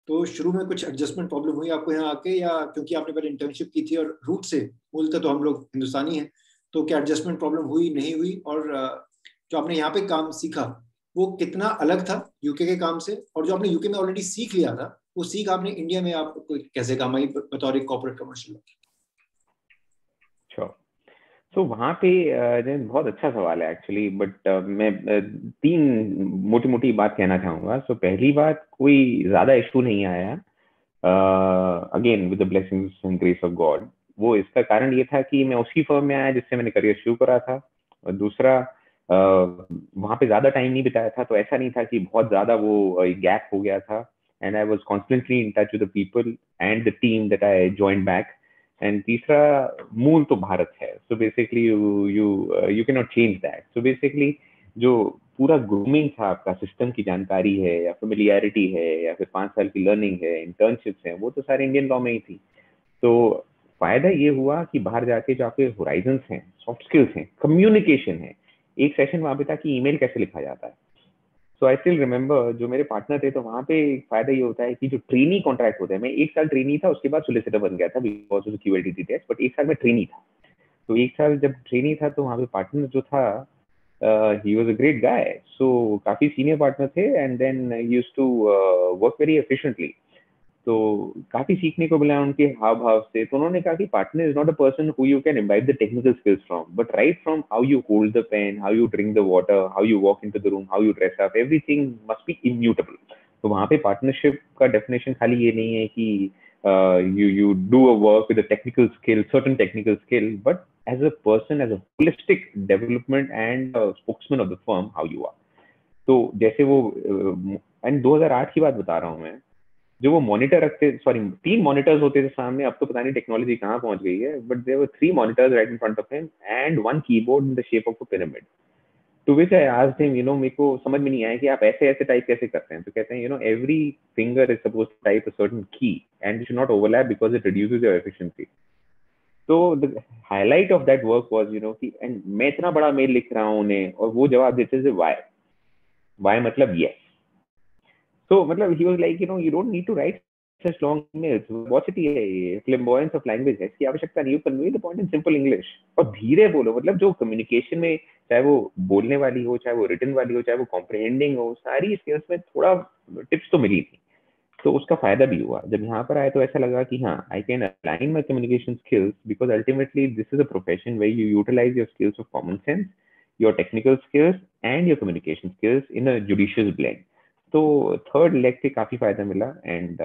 तो शुरू में कुछ एडजस्टमेंट प्रॉब्लम हुई आपको यहाँ आके, या क्योंकि आपने पहले इंटर्नशिप की थी और रूट से मूलतः तो हम लोग हिंदुस्तानी हैं तो क्या एडजस्टमेंट प्रॉब्लम हुई, नहीं हुई? और जो आपने यहाँ पे काम सीखा, वो कितना अलग था यूके के काम से? और जो आपने यूके में ऑलरेडी सीख लिया था वो सीख आपने इंडिया में आप कैसे काम आई बतौर कॉर्पोरेट कमर्शियल तो वहाँ पे बहुत अच्छा सवाल है एक्चुअली बट मैं तीन मोटी मोटी बात कहना चाहूँगा। सो so, पहली बात कोई ज़्यादा इशू नहीं आया। Again with the blessings and grace of God वो इसका कारण ये था कि मैं उसी फर्म में आया जिससे मैंने करियर शुरू करा था। और दूसरा वहाँ पे ज़्यादा टाइम नहीं बिताया था तो ऐसा नहीं था कि बहुत ज़्यादा वो गैप हो गया था। And I was constantly in touch with the people and the team that I join back and तीसरा मूल तो भारत है। So basically you you you can not change that so basically जो पूरा ग्रूमिंग था आपका सिस्टम की जानकारी है या फेमिलियरिटी है या फिर पाँच साल की लर्निंग है इंटर्नशिप्स है, वो तो सारे इंडियन लॉ में ही थी। तो फ़ायदा ये हुआ कि बाहर जाके जो आपके होराइजन हैं सॉफ्ट स्किल्स हैं कम्युनिकेशन है। एक सेशन वहाँ पे था कि ईमेल कैसे लिखा जाता है। सो आई स्टिल रिमेम्बर जो मेरे पार्टनर थे तो वहाँ पे फ़ायदा ये होता है कि जो ट्रेनी कॉन्ट्रैक्ट होता है, मैं एक साल ट्रेनी था, उसके बाद सोलिसिटर बन गया था because of Q test but एक साल में ट्रेनी था। तो एक साल जब ट्रेनी था तो वहाँ पे पार्टनर जो था he was a great guy so काफ़ी सीनियर पार्टनर थे and then use to work very efficiently तो काफ़ी सीखने को मिला उनके हाव भाव से। तो उन्होंने कहा कि partner is not a person who you can imbibe the technical skills from but right from how you hold the pen how you drink the water how you walk in the room how you dress up everything must be immutable तो वहाँ पे partnership का definition खाली ये नहीं है कि you you do a work with a technical skill certain technical skill but as a person as a holistic development and spokesman of the firm how you are तो जैसे वो एंड uh, 2008 की बात बता रहा हूँ मैं जो वो मॉनिटर रखते सॉरी तीन मॉनिटर्स होते थे सामने, अब तो पता नहीं टेक्नोलॉजी कहाँ पहुँच गई है but there three monitors right in front of him and one keyboard in the shape of a pyramid to which I asked him you know मेरे को समझ में नहीं आया कि आप ऐसे ऐसे टाइप कैसे करते हैं? तो कहते हैं you know every finger is suppose type a certain key and you should not overlap because it reduces your efficiency तो the highlight of that work was you know कि एंड मैं इतना बड़ा मेल लिख रहा हूँ उन्हें और वो जवाब देते थे वाई वाई मतलब यस so मतलब he was like, you know, you don't need to write such long emails. Velocity है ये, flamboyance of language है, इसकी आवश्यकता नहीं you convey the point in simple English और धीरे बोलो मतलब जो communication में चाहे वो बोलने वाली हो, चाहे वो written वाली हो, चाहे वो comprehending हो, सारी skills में थोड़ा tips तो मिली थी। तो उसका फ़ायदा भी हुआ। जब यहाँ पर आए तो ऐसा लगा कि हाँ I can align my communication skills because ultimately this is a profession way you utilise your skills of common sense your technical skills and your communication skills in a judicious blend तो third leg से काफ़ी फ़ायदा मिला and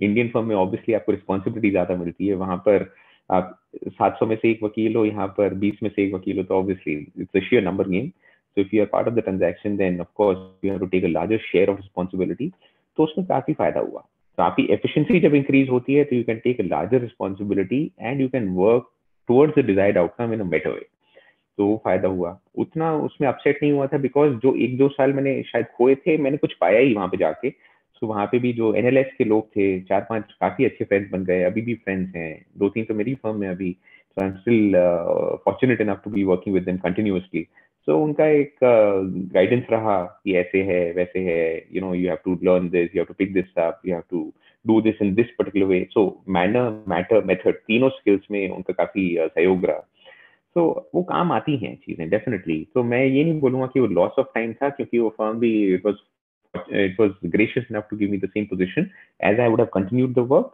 Indian firm में obviously आपको responsibility ज़्यादा मिलती है। वहाँ पर आप 700 में से एक वकील हो, यहाँ पर 20 में से एक वकील हो तो obviously it's a share number game so if you are part of the then of course you have to take a larger share of responsibility तो उसमें काफ़ी फ़ायदा हुआ। तो आपकी एफिशिएंसी जब इंक्रीज होती है तो you can take a larger responsibility and you can work towards the desired outcome in a better way तो वो फ़ायदा हुआ। उतना उसमें अपसेट नहीं हुआ था बिकॉज़ जो एक दो साल मैंने शायद खोए थे मैंने कुछ पाया ही वहाँ पे जाके। तो वहाँ पे भी जो एनएलएस के लोग थे चार पाँच काफ़ी अच्छे फ्रेंड्स बन गए अभी भी फ्रेंड्स हैं। दो तीन तो मेरी फर्म में अभी। So I am still fortunate enough to be working with them continuously so उनका एक गाइडेंस uh, रहा कि ऐसे है वैसे है you know you have to learn this you have to pick this up you have to do this in this particular way so manner matter method तीनों skills में उनका काफ़ी uh, सहयोग रहा। सो वो काम आती हैं चीज़ें डेफिनेटली तो मैं ये नहीं बोलूँगा कि वो लॉस ऑफ़ टाइम था क्योंकि वो फर्म भी it was it was gracious enough to give me the same position as I would have continued the work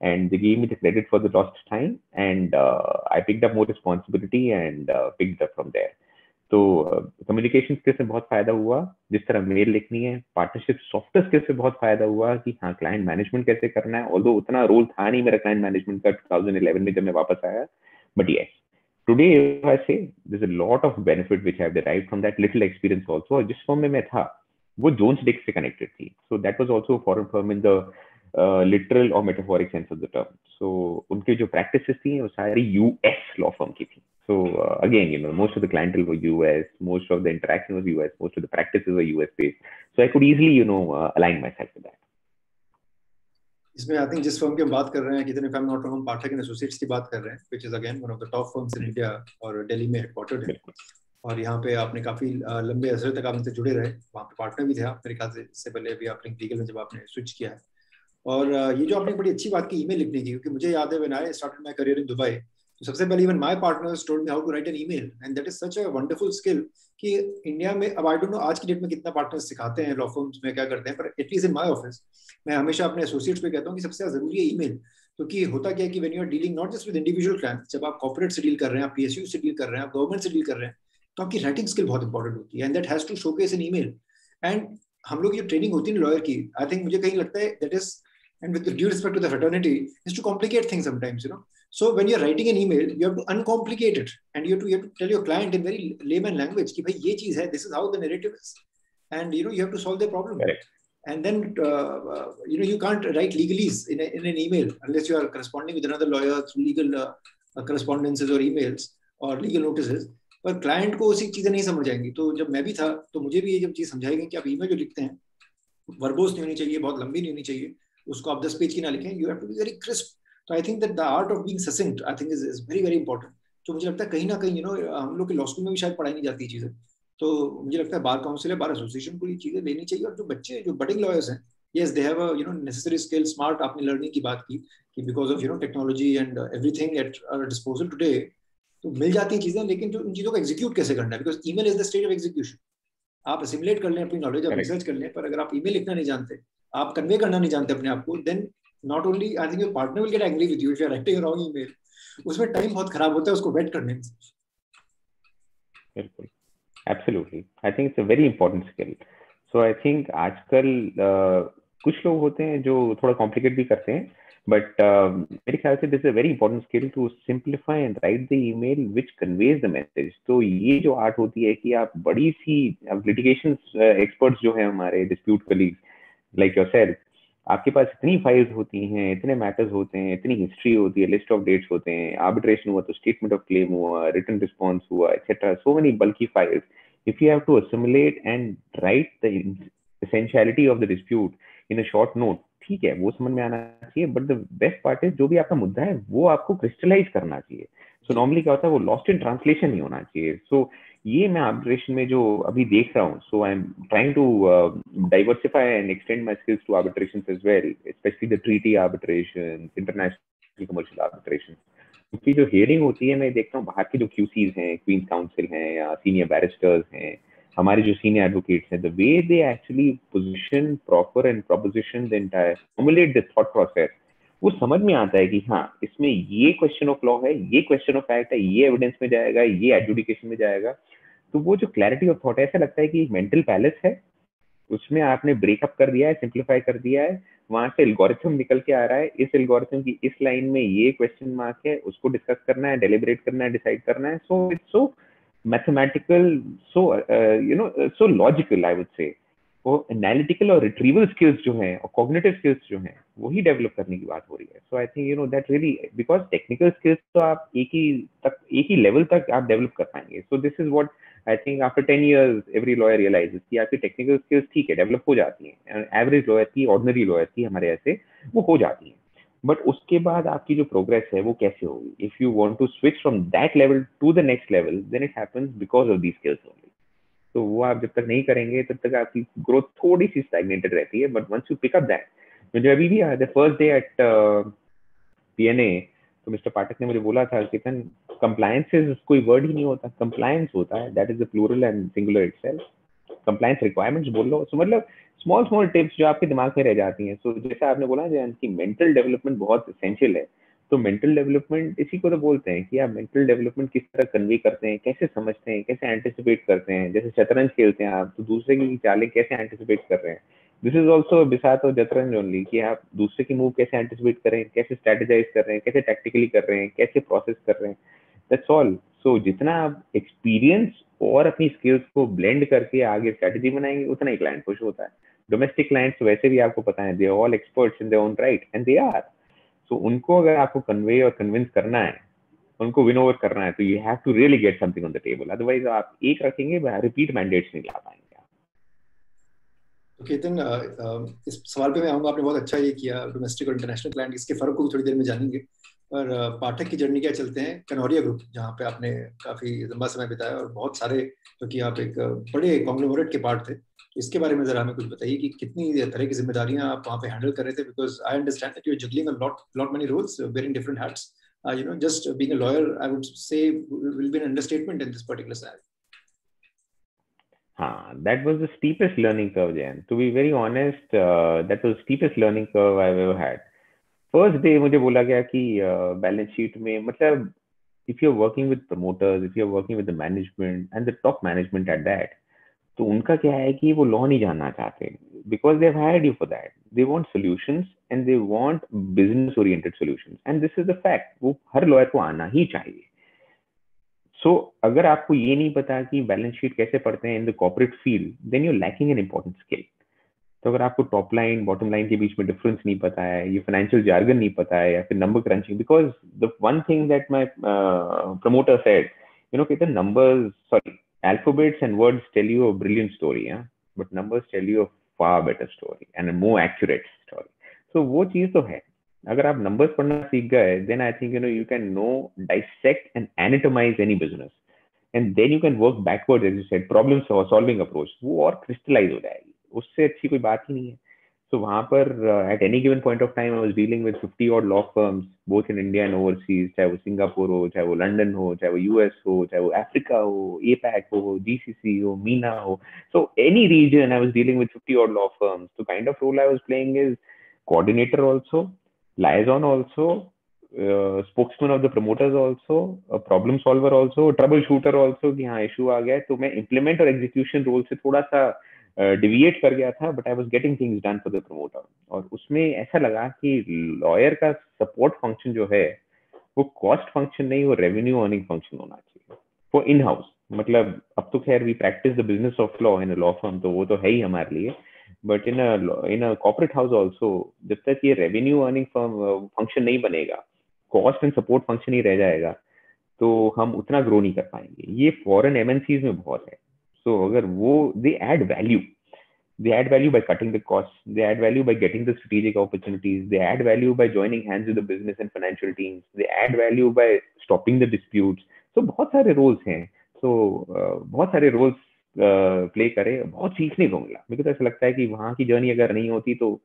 and they gave me the credit for the lost time and uh, I picked up more responsibility and uh, picked up from there. तो communication uh, skill से बहुत फ़ायदा हुआ जिस तरह mail लिखनी है partnership software skill से बहुत फ़ायदा हुआ कि हाँ क्लाइंट मैनेजमेंट कैसे करना है ऑल्दो उतना रोल था नहीं मेरा क्लाइंट मैनेजमेंट का 2011 में जब मैं वापस आया but yes today if i say there's a lot of benefit which i have derived from that little experience also और जिस फॉर्म में मैं था वो जोन्स डिक से कनेक्टेड थी so that was also foreign firm in the literal और metaphoric sense of the term so उनकी जो प्रैक्टिसेस थी वो सारी यूएस लॉ फर्म की थी So uh, again, you know, most of the clientele were US, most of the interaction was US, most of the practices were US based. So I could easily, you know, uh, align myself with that. इसमें I think जिस firm की हम बात कर रहे हैं, कितने firm not हम पाठक एंड एसोसिएट्स की बात कर रहे हैं which is again one of the top firms in India और दिल्ली में हेडक्वार्टर्ड है। और यहाँ पे आपने काफ़ी लंबे अरसे तक आप इनसे जुड़े रहे। वहाँ पे पार्टनर भी थे आप, मेरे ख्याल से इससे पहले भी आपने लीगल में जब आपने स्विच किया है। और ये जो आपने बड़ी अच्छी बात की ईमेल लिखने की, क्योंकि मुझे याद है when I started my career in Dubai सबसे पहले even my partners told me how to write an email and that is such a wonderful skill कि इंडिया में, अब आई डोंट नो आज की डेट में कितना पार्टनर्स सिखाते हैं लॉ फर्म्स में क्या करते हैं, पर एटलीस्ट इन माय ऑफ़िस मैं हमेशा अपने एसोसिएट्स पे कहता हूँ कि सबसे ज़्यादा ज़रूरी है ईमेल क्योंकि तो होता क्या है कि when you are dealing not just with individual clients जब आप कॉर्पोरेट से डील कर रहे हैं, आप पीएसयू से डील कर रहे हैं, आप गवर्नमेंट से डील कर रहे हैं तो आपकी राइटिंग स्किल बहुत इंपॉर्टेंट होती है and that has to showcase an email and हम लोग जो ट्रेनिंग होती है लॉयर की आई थिंक मुझे कहीं लगता है that is and with due respect to the fraternity, is to complicate things sometimes, you know so when you're writing an email you have to uncomplicate it and you have to you have to tell your client in very layman language कि भाई ये चीज है this is how the narrative is and you know you have to solve their problem Correct. and then uh, uh, you know you can't write legalese in, a, in an email unless you are corresponding with another lawyer through legal uh, correspondences or emails or legal notices पर client को उसी चीजें नहीं समझ आएंगी तो जब मैं भी था तो मुझे भी ये जब चीज समझाई गई कि आप ईमेल जो लिखते हैं वर्बोस नहीं होनी चाहिए बहुत लंबी नहीं होनी चाहिए उसको आप दस पेज की ना लिखें you have to be very crisp तो I think that the art of being succinct I think is is very very important तो मुझे लगता है कहीं ना कहीं यू नो हम लोग के लॉ स्कूल में भी शायद पढ़ाई नहीं जाती चीज़ें। तो मुझे लगता है बार काउंसिल है बार एसोसिएशन को ये चीज़ें लेनी चाहिए और जो बच्चे जो बडिंग लॉयर्स हैं yes they have a you know necessary skill smart आपने लर्निंग की बात की कि because of you know technology and uh, everything at our disposal today तो मिल जाती हैं चीज़ें लेकिन जो उन चीज़ों को एग्जीक्यूट कैसे करना है? Because email is the stage of execution आप असिमुलेट कर लें अपनी नॉलेज आप रिसर्च कर लें पर अगर आप ईमेल लिखना नहीं जानते आप कन्वे करना नहीं जानते अपने आप को then not only I think your partner will get angry with you if you are writing wrong email उसमें टाइम बहुत खराब होता है उसको वेट करने में। बिल्कुल। Absolutely I think it's a very important skill so I think आजकल कुछ लोग होते हैं जो थोड़ा कॉम्प्लिकेट भी करते हैं um, मेरे ख्याल से this is very important skill to simplify and write the email which conveys the message तो ये जो आर्ट होती है कि आप बड़ी सी लिटिगेशन एक्सपर्ट्स जो है हमारे dispute colleague like your self आपके पास इतनी फाइल्स होती हैं इतने मैटर्स होते हैं इतनी हिस्ट्री होती है लिस्ट ऑफ़ डेट्स होते हैं आर्बिट्रेशन हुआ तो स्टेटमेंट ऑफ़ क्लेम हुआ रिटर्न रिस्पॉन्स हुआ एक्सेट्रा सो मेनी बल्कि files if you have to assimilate and write the essentiality of the dispute in a short note ठीक है वो समझ में आना चाहिए but the best part is जो भी आपका मुद्दा है वो आपको क्रिस्टलाइज करना चाहिए. सो so, नॉर्मली क्या होता है वो लॉस्ट इन ट्रांसलेशन ही होना चाहिए. सो so, ये मैं आर्बिट्रेशन में जो अभी देख रहा हूँ so I am trying to diversify and extend my skills to arbitration as well especially the treaty arbitration international commercial arbitration क्योंकि जो हियरिंग होती है, मैं देखता हूँ बाहर के जो क्यूसीज हैं क्वींस काउंसिल हैं या सीनियर बैरिस्टर्स हैं, हमारे जो सीनियर एडवोकेट्स हैं the way they actually position proper and proposition the entire formulate the thought process वो समझ में आता है कि हाँ इसमें ये क्वेश्चन ऑफ़ लॉ है, ये क्वेश्चन ऑफ़ फैक्ट है, ये एविडेंस में जाएगा, ये एडजुडिकेशन में जाएगा। तो वो जो क्लैरिटी ऑफ़ थॉट है, ऐसा लगता है कि मेंटल पैलेस है। उसमें आपने ब्रेकअप कर दिया है सिंप्लीफाई कर दिया है। वहाँ से एल्गोरिथम निकल के आ रहा है। इस एल्गोरिथम की इस लाइन में ये क्वेश्चन मार्क है, उसको डिस्कस करना है डेलिब्रेट करना है डिसाइड करना है। So it's so mathematical so you know so logical I would say वो एनालिटिकल और रिट्रीवल स्किल्स जो हैं और कॉग्निटिव स्किल्स जो हैं, वही डेवलप करने की बात हो रही है। So I think you know that really because technical skills तो आप एक ही तक, एक ही लेवल तक आप डेवलप कर पाएँगे। So this is what I think after ten years every lawyer realise कि आपकी टेक्निकल स्किल्स ठीक है डेवलप हो जाती हैं। एवरेज लॉयर की ऑर्डनरी लॉयर की हमारे ऐसे, वो हो जाती हैं। बट उसके बाद आपकी जो प्रोग्रेस है, वो कैसे होगी? If you want to switch from that level to the next level then it happens because of the skills only तो वो आप जब तक नहीं करेंगे तब तक आपकी ग्रोथ थोड़ी सी स्टैगनेटेड रहती है but once you pick up that मुझे अभी भी the first day at PNA तो मिस्टर पाठक ने मुझे बोला था कि तन कंप्लायंस कोई वर्ड ही नहीं होता कंप्लायंस होता है that is the plural and singular itself compliance requirements बोल लो. सो मतलब स्मॉल स्मॉल टिप्स जो आपके दिमाग में रह जाती हैं। सो so, जैसे आपने बोला जैन की मेंटल डेवलपमेंट बहुत एसेंशियल है। तो मेंटल डेवलपमेंट इसी को तो बोलते हैं कि आप मेंटल डेवलपमेंट किस तरह कन्वे करते हैं, कैसे समझते हैं, कैसे एंटिसिपेट करते हैं? जैसे शतरंज खेलते हैं आप तो दूसरे की चालें कैसे एंटिसिपेट कर रहे हैं? दिस इज़ ऑल्सो बिसात और जतरंज ओनली कि आप दूसरे की मूव कैसे एंटिसिपेट करें कैसे स्ट्रेटेजाइज कर रहे हैं, कैसे टैक्टिकली कर रहे हैं, कैसे प्रोसेस कर रहे हैं? दैट्स ऑल सो जितना आप एक्सपीरियंस और अपनी स्किल्स को ब्लेंड करके आगे स्ट्रेटेजी बनाएँगे, उतना ही क्लाइंट खुश होता है। डोमेस्टिक क्लाइंट्स वैसे भी आपको पता है they all experts in their own right and they are so उनको अगर आपको कन्वे और कन्विंस करना है, उनको विन ओवर करना है तो you have to really get something on the table otherwise आप एक रखेंगे रिपीट मैंडेट्स नहीं ला पाएँगे तो केतन इस सवाल पे मैं आऊँगा, आपने बहुत अच्छा ये किया डोमेस्टिक और इंटरनेशनल क्लाइंट इसके फ़र्क को भी थोड़ी देर में जानेंगे। और पाठक की जर्नी क्या चलते हैं कनौरिया ग्रुप जहाँ पे आपने काफ़ी लंबा समय बिताया और बहुत सारे, क्योंकि तो आप एक बड़े कॉन्ग्लोमरेट के पार्ट थे। इसके बारे में जरा हमें कुछ बताइए कि कितनी तरह की जिम्मेदारियाँ आप वहाँ पे हैंडल कर रहे थे? Because I understand that you juggling a lot lot many roles wearing different hats you know just being a lawyer I would say will be an understatement in this particular side हाँ that was the steepest learning curve Jain to be very honest that was steepest learning curve I have had first day मुझे बोला गया कि balance uh, sheet में मतलब if you are working with promoters if you are working with the management and the top management at that तो उनका क्या है कि वो लॉ नहीं जानना चाहते। Because they hired you for that they want solutions and they want business oriented solutions and this is the fact वो हर लॉयर को आना ही चाहिए। सो so, अगर आपको ये नहीं पता कि बैलेंस शीट कैसे पढ़ते हैं in the corporate field then you lacking an important skill तो अगर आपको टॉप लाइन बॉटम लाइन के बीच में डिफरेंस नहीं पता है ये फाइनेंशियल जार्गन नहीं पता है या फिर number crunching because the one thing that my promoter said you know कहते numbers sorry alphabets and words tell you a brilliant story yeah? but numbers tell you a far better story and a more accurate story so वो चीज तो है अगर आप numbers पढ़ना सीख गए then I think you know you can know dissect and anatomize any business and then you can work backwards as you said problem solving approach वो और crystallize हो जाएगी उससे अच्छी कोई बात ही नहीं है So वहाँ पर uh, at any given point of time I was dealing with 50 odd law firms both in India and overseas चाहे वो सिंगापुर हो चाहे वो लंदन हो चाहे वो यूएस हो चाहे वो अफ्रीका हो एपैक हो जीसीसी हो मीना हो so any region I was dealing with 50 odd law firms the kind of role I was playing is coordinator also liaison also uh, spokesman of the promoters also a problem solver also troubleshooter also कि हाँ issue आ गया तो मैं implement और execution role से थोड़ा सा deviate कर गया था but I was getting things done for the promoter और उसमें ऐसा लगा कि लॉयर का सपोर्ट फ़ंक्शन जो है, वो कॉस्ट फ़ंक्शन नहीं, वो रेवेन्यू अर्निंग फ़ंक्शन होना चाहिए। फॉर इन हाउस मतलब अब तो खैर we practice the business of law in law firm तो वो तो है ही हमारे लिए। But in in corporate house also जब तक ये रेवेन्यू अर्निंग फ़ंक्शन नहीं बनेगा कॉस्ट एंड सपोर्ट फ़ंक्शन ही रह जाएगा तो हम उतना ग्रो नहीं कर पाएँगे। ये फॉरेन एमएनसीज में बहुत है। तो अगर वो they add value they add value by cutting the cost they add value by getting the strategic opportunities they add value by joining hands with business and financial teams they add value by stopping the disputes सो बहुत सारे roles हैं. सो बहुत सारे roles play करे. बहुत सीखने को मिला. मेरे को तो ऐसा लगता है कि वहाँ की जर्नी अगर नहीं होती तो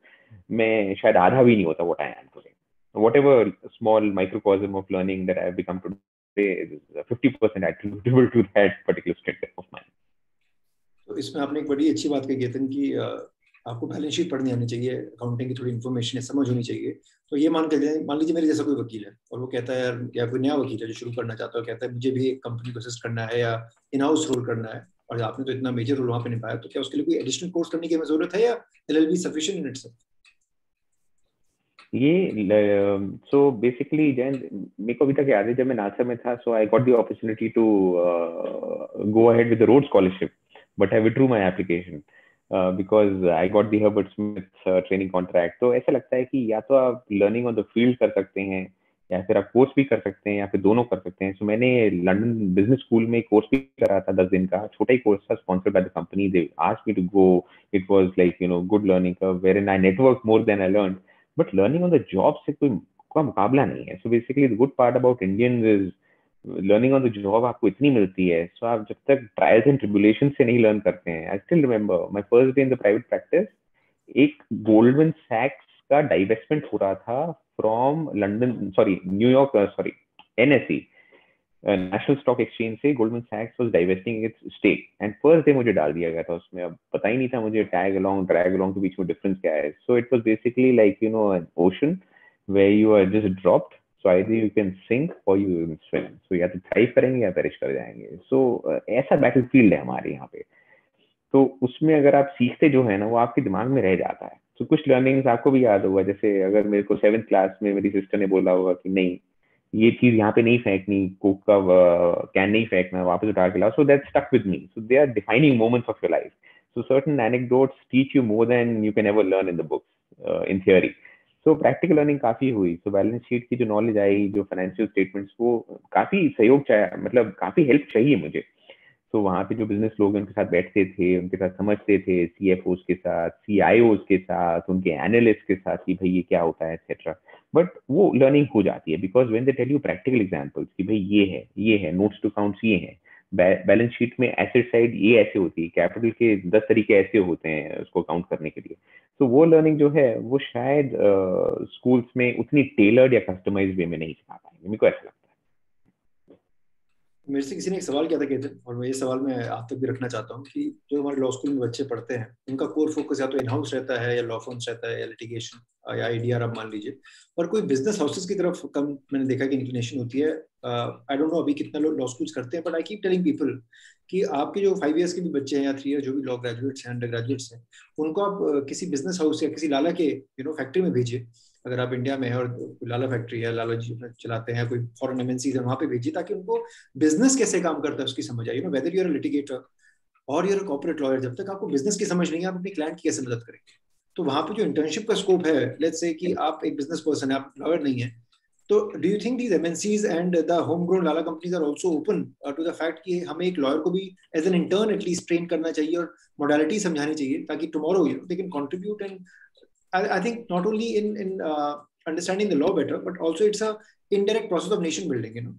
मैं शायद आधा भी नहीं होता what I am whatever small microcosm of learning that I become to 50% attributable to that particular state of mind. तो इसमें आपने एक बड़ी अच्छी बात कही गेतन की आपको बैलेंस शीट पढ़नी आनी चाहिए अकाउंटिंग की थोड़ी इन्फॉर्मेशन है समझ होनी चाहिए। तो ये मान कर मान लीजिए मेरे जैसा कोई वकील है, और वो कहता है यार, या कोई नया वकील है जो शुरू करना चाहता है कहता है, मुझे भी एक कंपनी को असिस्ट करना है या इन हाउस रोल करना है, और आपने तो इतना मेजर रोल वहाँ पे निभाया तो क्या उसके लिए कोई एडिशनल कोर्स करने की ज़रूरत है या L L B sufficient in itself ये सो बेसिकली जैन, मेरे को अभी तक याद है जब मैं नासा में था so I got the opportunity to go ahead with the Rhodes scholarship withdrew my application uh, because I got the Herbert Smith uh, training contract. तो ऐसा लगता है कि या तो आप लर्निंग ऑन द फ़ील्ड कर सकते हैं या फिर आप कोर्स भी कर सकते हैं या फिर दोनों कर सकते हैं। सो so, मैंने लंदन बिज़नेस स्कूल में कोर्स भी करा था दस दिन का। छोटा ही कोर्स था sponsored by the company they asked me to go it was like you know good learning wherein I network more than I learn but learning on the job से कोई का मुकाबला नहीं है। So basically the good part about Indian is learning on the job आपको इतनी मिलती है। सो so आप जब तक ट्रायल्स एंड ट्रिबुलेशन से नहीं लर्न करते हैं I still remember my first day in the private practice एक गोल्डमैन सैक्स का डाइवेस्टमेंट हो रहा था from London sorry New York sorry NSC National Stock Exchange से Goldman सैक्स was divesting its stake and first day मुझे डाल दिया गया था उसमें। अब पता ही नहीं था मुझे टैग अलोंग ड्रैग अलोंग के बीच में डिफरेंस क्या है। So it was basically like you know an ocean where you are just dropped so I you can sink और यू कैन स्विम सो या तो थ्राइव करेंगे या पेरिश कर जाएँगे। सो so, ऐसा बैटल फ़ील्ड है हमारे यहाँ पे। तो उसमें अगर आप सीखते जो है ना वो आपके दिमाग में रह जाता है। तो कुछ लर्निंग्स आपको भी याद होगा जैसे अगर मेरे को सेवेंथ क्लास में मेरी सिस्टर ने बोला होगा कि नहीं ये चीज़ यहाँ पे नहीं फेंकनी कोक का कैन नहीं फेंकना वापस उठा के लाओ। So that stuck with me so they are defining moments of your life so certain anecdotes teach you more than you can ever learn in the books uh, in theory. So practical learning काफ़ी हुई। So balance sheet की जो knowledge आई, जो financial statements वो काफ़ी सहयोग चाहिए मतलब काफ़ी हेल्प चाहिए मुझे। तो वहाँ पे जो बिज़नेस लोग उनके साथ बैठते थे, उनके साथ समझते थे सी एफ़ ओज के साथ सी आई ओज के साथ, उनके एनालिस्ट के साथ कि भाई ये क्या होता है एक्सेट्रा बट वो लर्निंग हो जाती है because when they tell you practical examples कि भाई ये है ये है नोट्स टू काउंट्स ये है। बैलेंस शीट में एसेट साइड ये ऐसे होती है कैपिटल के दस तरीके ऐसे होते हैं उसको काउंट करने के लिए। तो वो लर्निंग जो है वो शायद स्कूल्स uh, में उतनी टेलर्ड या कस्टमाइज वे में नहीं सिखा पाएँगे। मेरे को ऐसा लगता है। मेरे से किसी ने एक सवाल किया था कहते और मैं ये सवाल मैं आप तक भी रखना चाहता हूँ कि जो हमारे लॉ स्कूल में बच्चे पढ़ते हैं, उनका कोर फोकस या तो इन हाउस रहता है या लॉ फर्म्स रहता है या लिटिगेशन या आईडीआर आप मान लीजिए। और कोई बिज़नेस हाउसेस की तरफ़ कम मैंने देखा कि इंक्लिनेशन होती है आई डोंट नो अभी कितना लोग लॉ स्कूल्स करते हैं but I keep telling people कि आपके जो फाइव ईयर्स के भी बच्चे हैं या थ्री ईयर जो भी लॉ ग्रेजुएट्स हैं अंडर ग्रेजुएट्स हैं, उनको आप किसी बिज़नेस हाउस या किसी लाला के यू नो फैक्ट्री में भेजिए। अगर आप इंडिया में है और लाला फैक्ट्री है, लाला जी चलाते हैं, कोई फॉरेन एमएनसी है, वहाँ पे भेजिए ताकि उनको बिज़नेस कैसे काम करता है उसकी समझ नो वेदर यूर लिटिगेटर और यूर कॉर्पोरेट लॉयर जब तक आपको बिज़नेस की समझ नहीं है, आप अपने क्लाइंट की कैसे मदद करेंगे? तो वहाँ पे जो इंटर्नशिप का स्कोप है लेट्स से कि आप एक बिज़नेस पर्सन है, आप लॉयर नहीं है तो do you think these MNCs and the home grown lala companies are also open to the fact कि हमें एक लॉयर को भी as an intern at least train करना चाहिए और मोडालिटी समझानी चाहिए, ताकि tomorrow they can contribute and I think not only in in understanding the law better but also it's a indirect process of nation building you know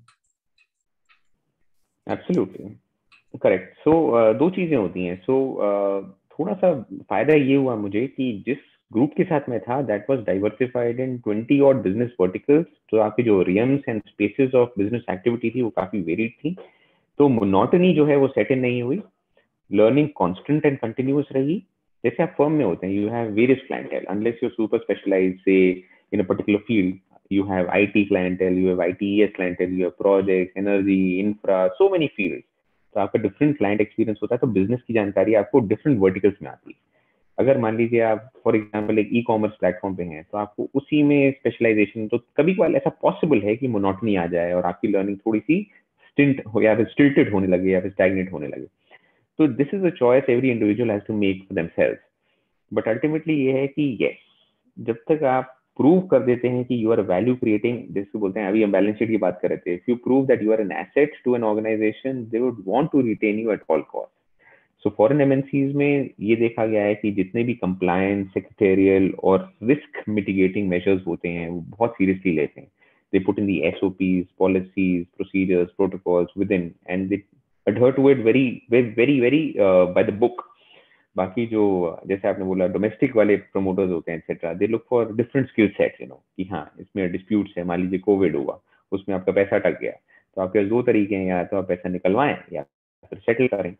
absolutely correct so दो चीज़ें होती हैं। सो so, uh, थोड़ा सा फ़ायदा ये हुआ मुझे कि जिस ग्रुप के साथ में था दैट वाज डाइवर्सिफाइड इन 20 और बिज़नेस वर्टिकल्स तो आपके जो realms and spaces of business activity थी वो काफ़ी वेरिड थी। तो मोनोटनी जो है वो सेट इन नहीं हुई। लर्निंग कांस्टेंट एंड कंटिन्यूस रही। जैसे आप फर्म में होते हैं you have various clientele unless you super specialise say in a particular field you have IT clientele, you have ITES clientele, you have projects, energy, infra, so many fields. तो आपका different client experience होता है तो business की जानकारी आपको different verticals में आती है. अगर मान लीजिए आप फॉर एग्ज़ाम्पल एक ई कॉमर्स प्लेटफॉर्म पे हैं तो आपको उसी में स्पेशलाइजेशन तो कभी कभार ऐसा पॉसिबल है कि मोनोटनी आ जाए और आपकी लर्निंग थोड़ी सी स्टिंट हो या फिर स्टिल्टेड होने लगे या फिर स्टैगनेट होने लगे. तो this is a choice every individual has to make for themselves but ultimately ये है कि यस जब तक आप प्रूव कर देते हैं कि यू आर वैल्यू क्रिएटिंग जिसको बोलते हैं अभी हम बैलेंस शीट की बात कर रहे थे if you prove that you are an asset to an organisation they would want to retain you at all cost so foreign MNCs में ये देखा गया है कि जितने भी कंप्लायंस सेक्रेटेरियल और रिस्क मिटिगेटिंग मेजर्स होते हैं वो बहुत सीरियसली लेते हैं। They put in the SOPs, policies, procedures, protocols within, and they adhere to it very, very, very, very uh, by the book. बाकी जो जैसे आपने बोला डोमेस्टिक वाले प्रमोटर्स होते हैं etcetera they look for different skill set you know कि हाँ इसमें डिस्प्यूट्स है मान लीजिए कोविड हुआ उसमें आपका पैसा अटक गया तो आपके दो तरीके हैं या तो आप पैसा निकलवाएँ या फिर सेटल करें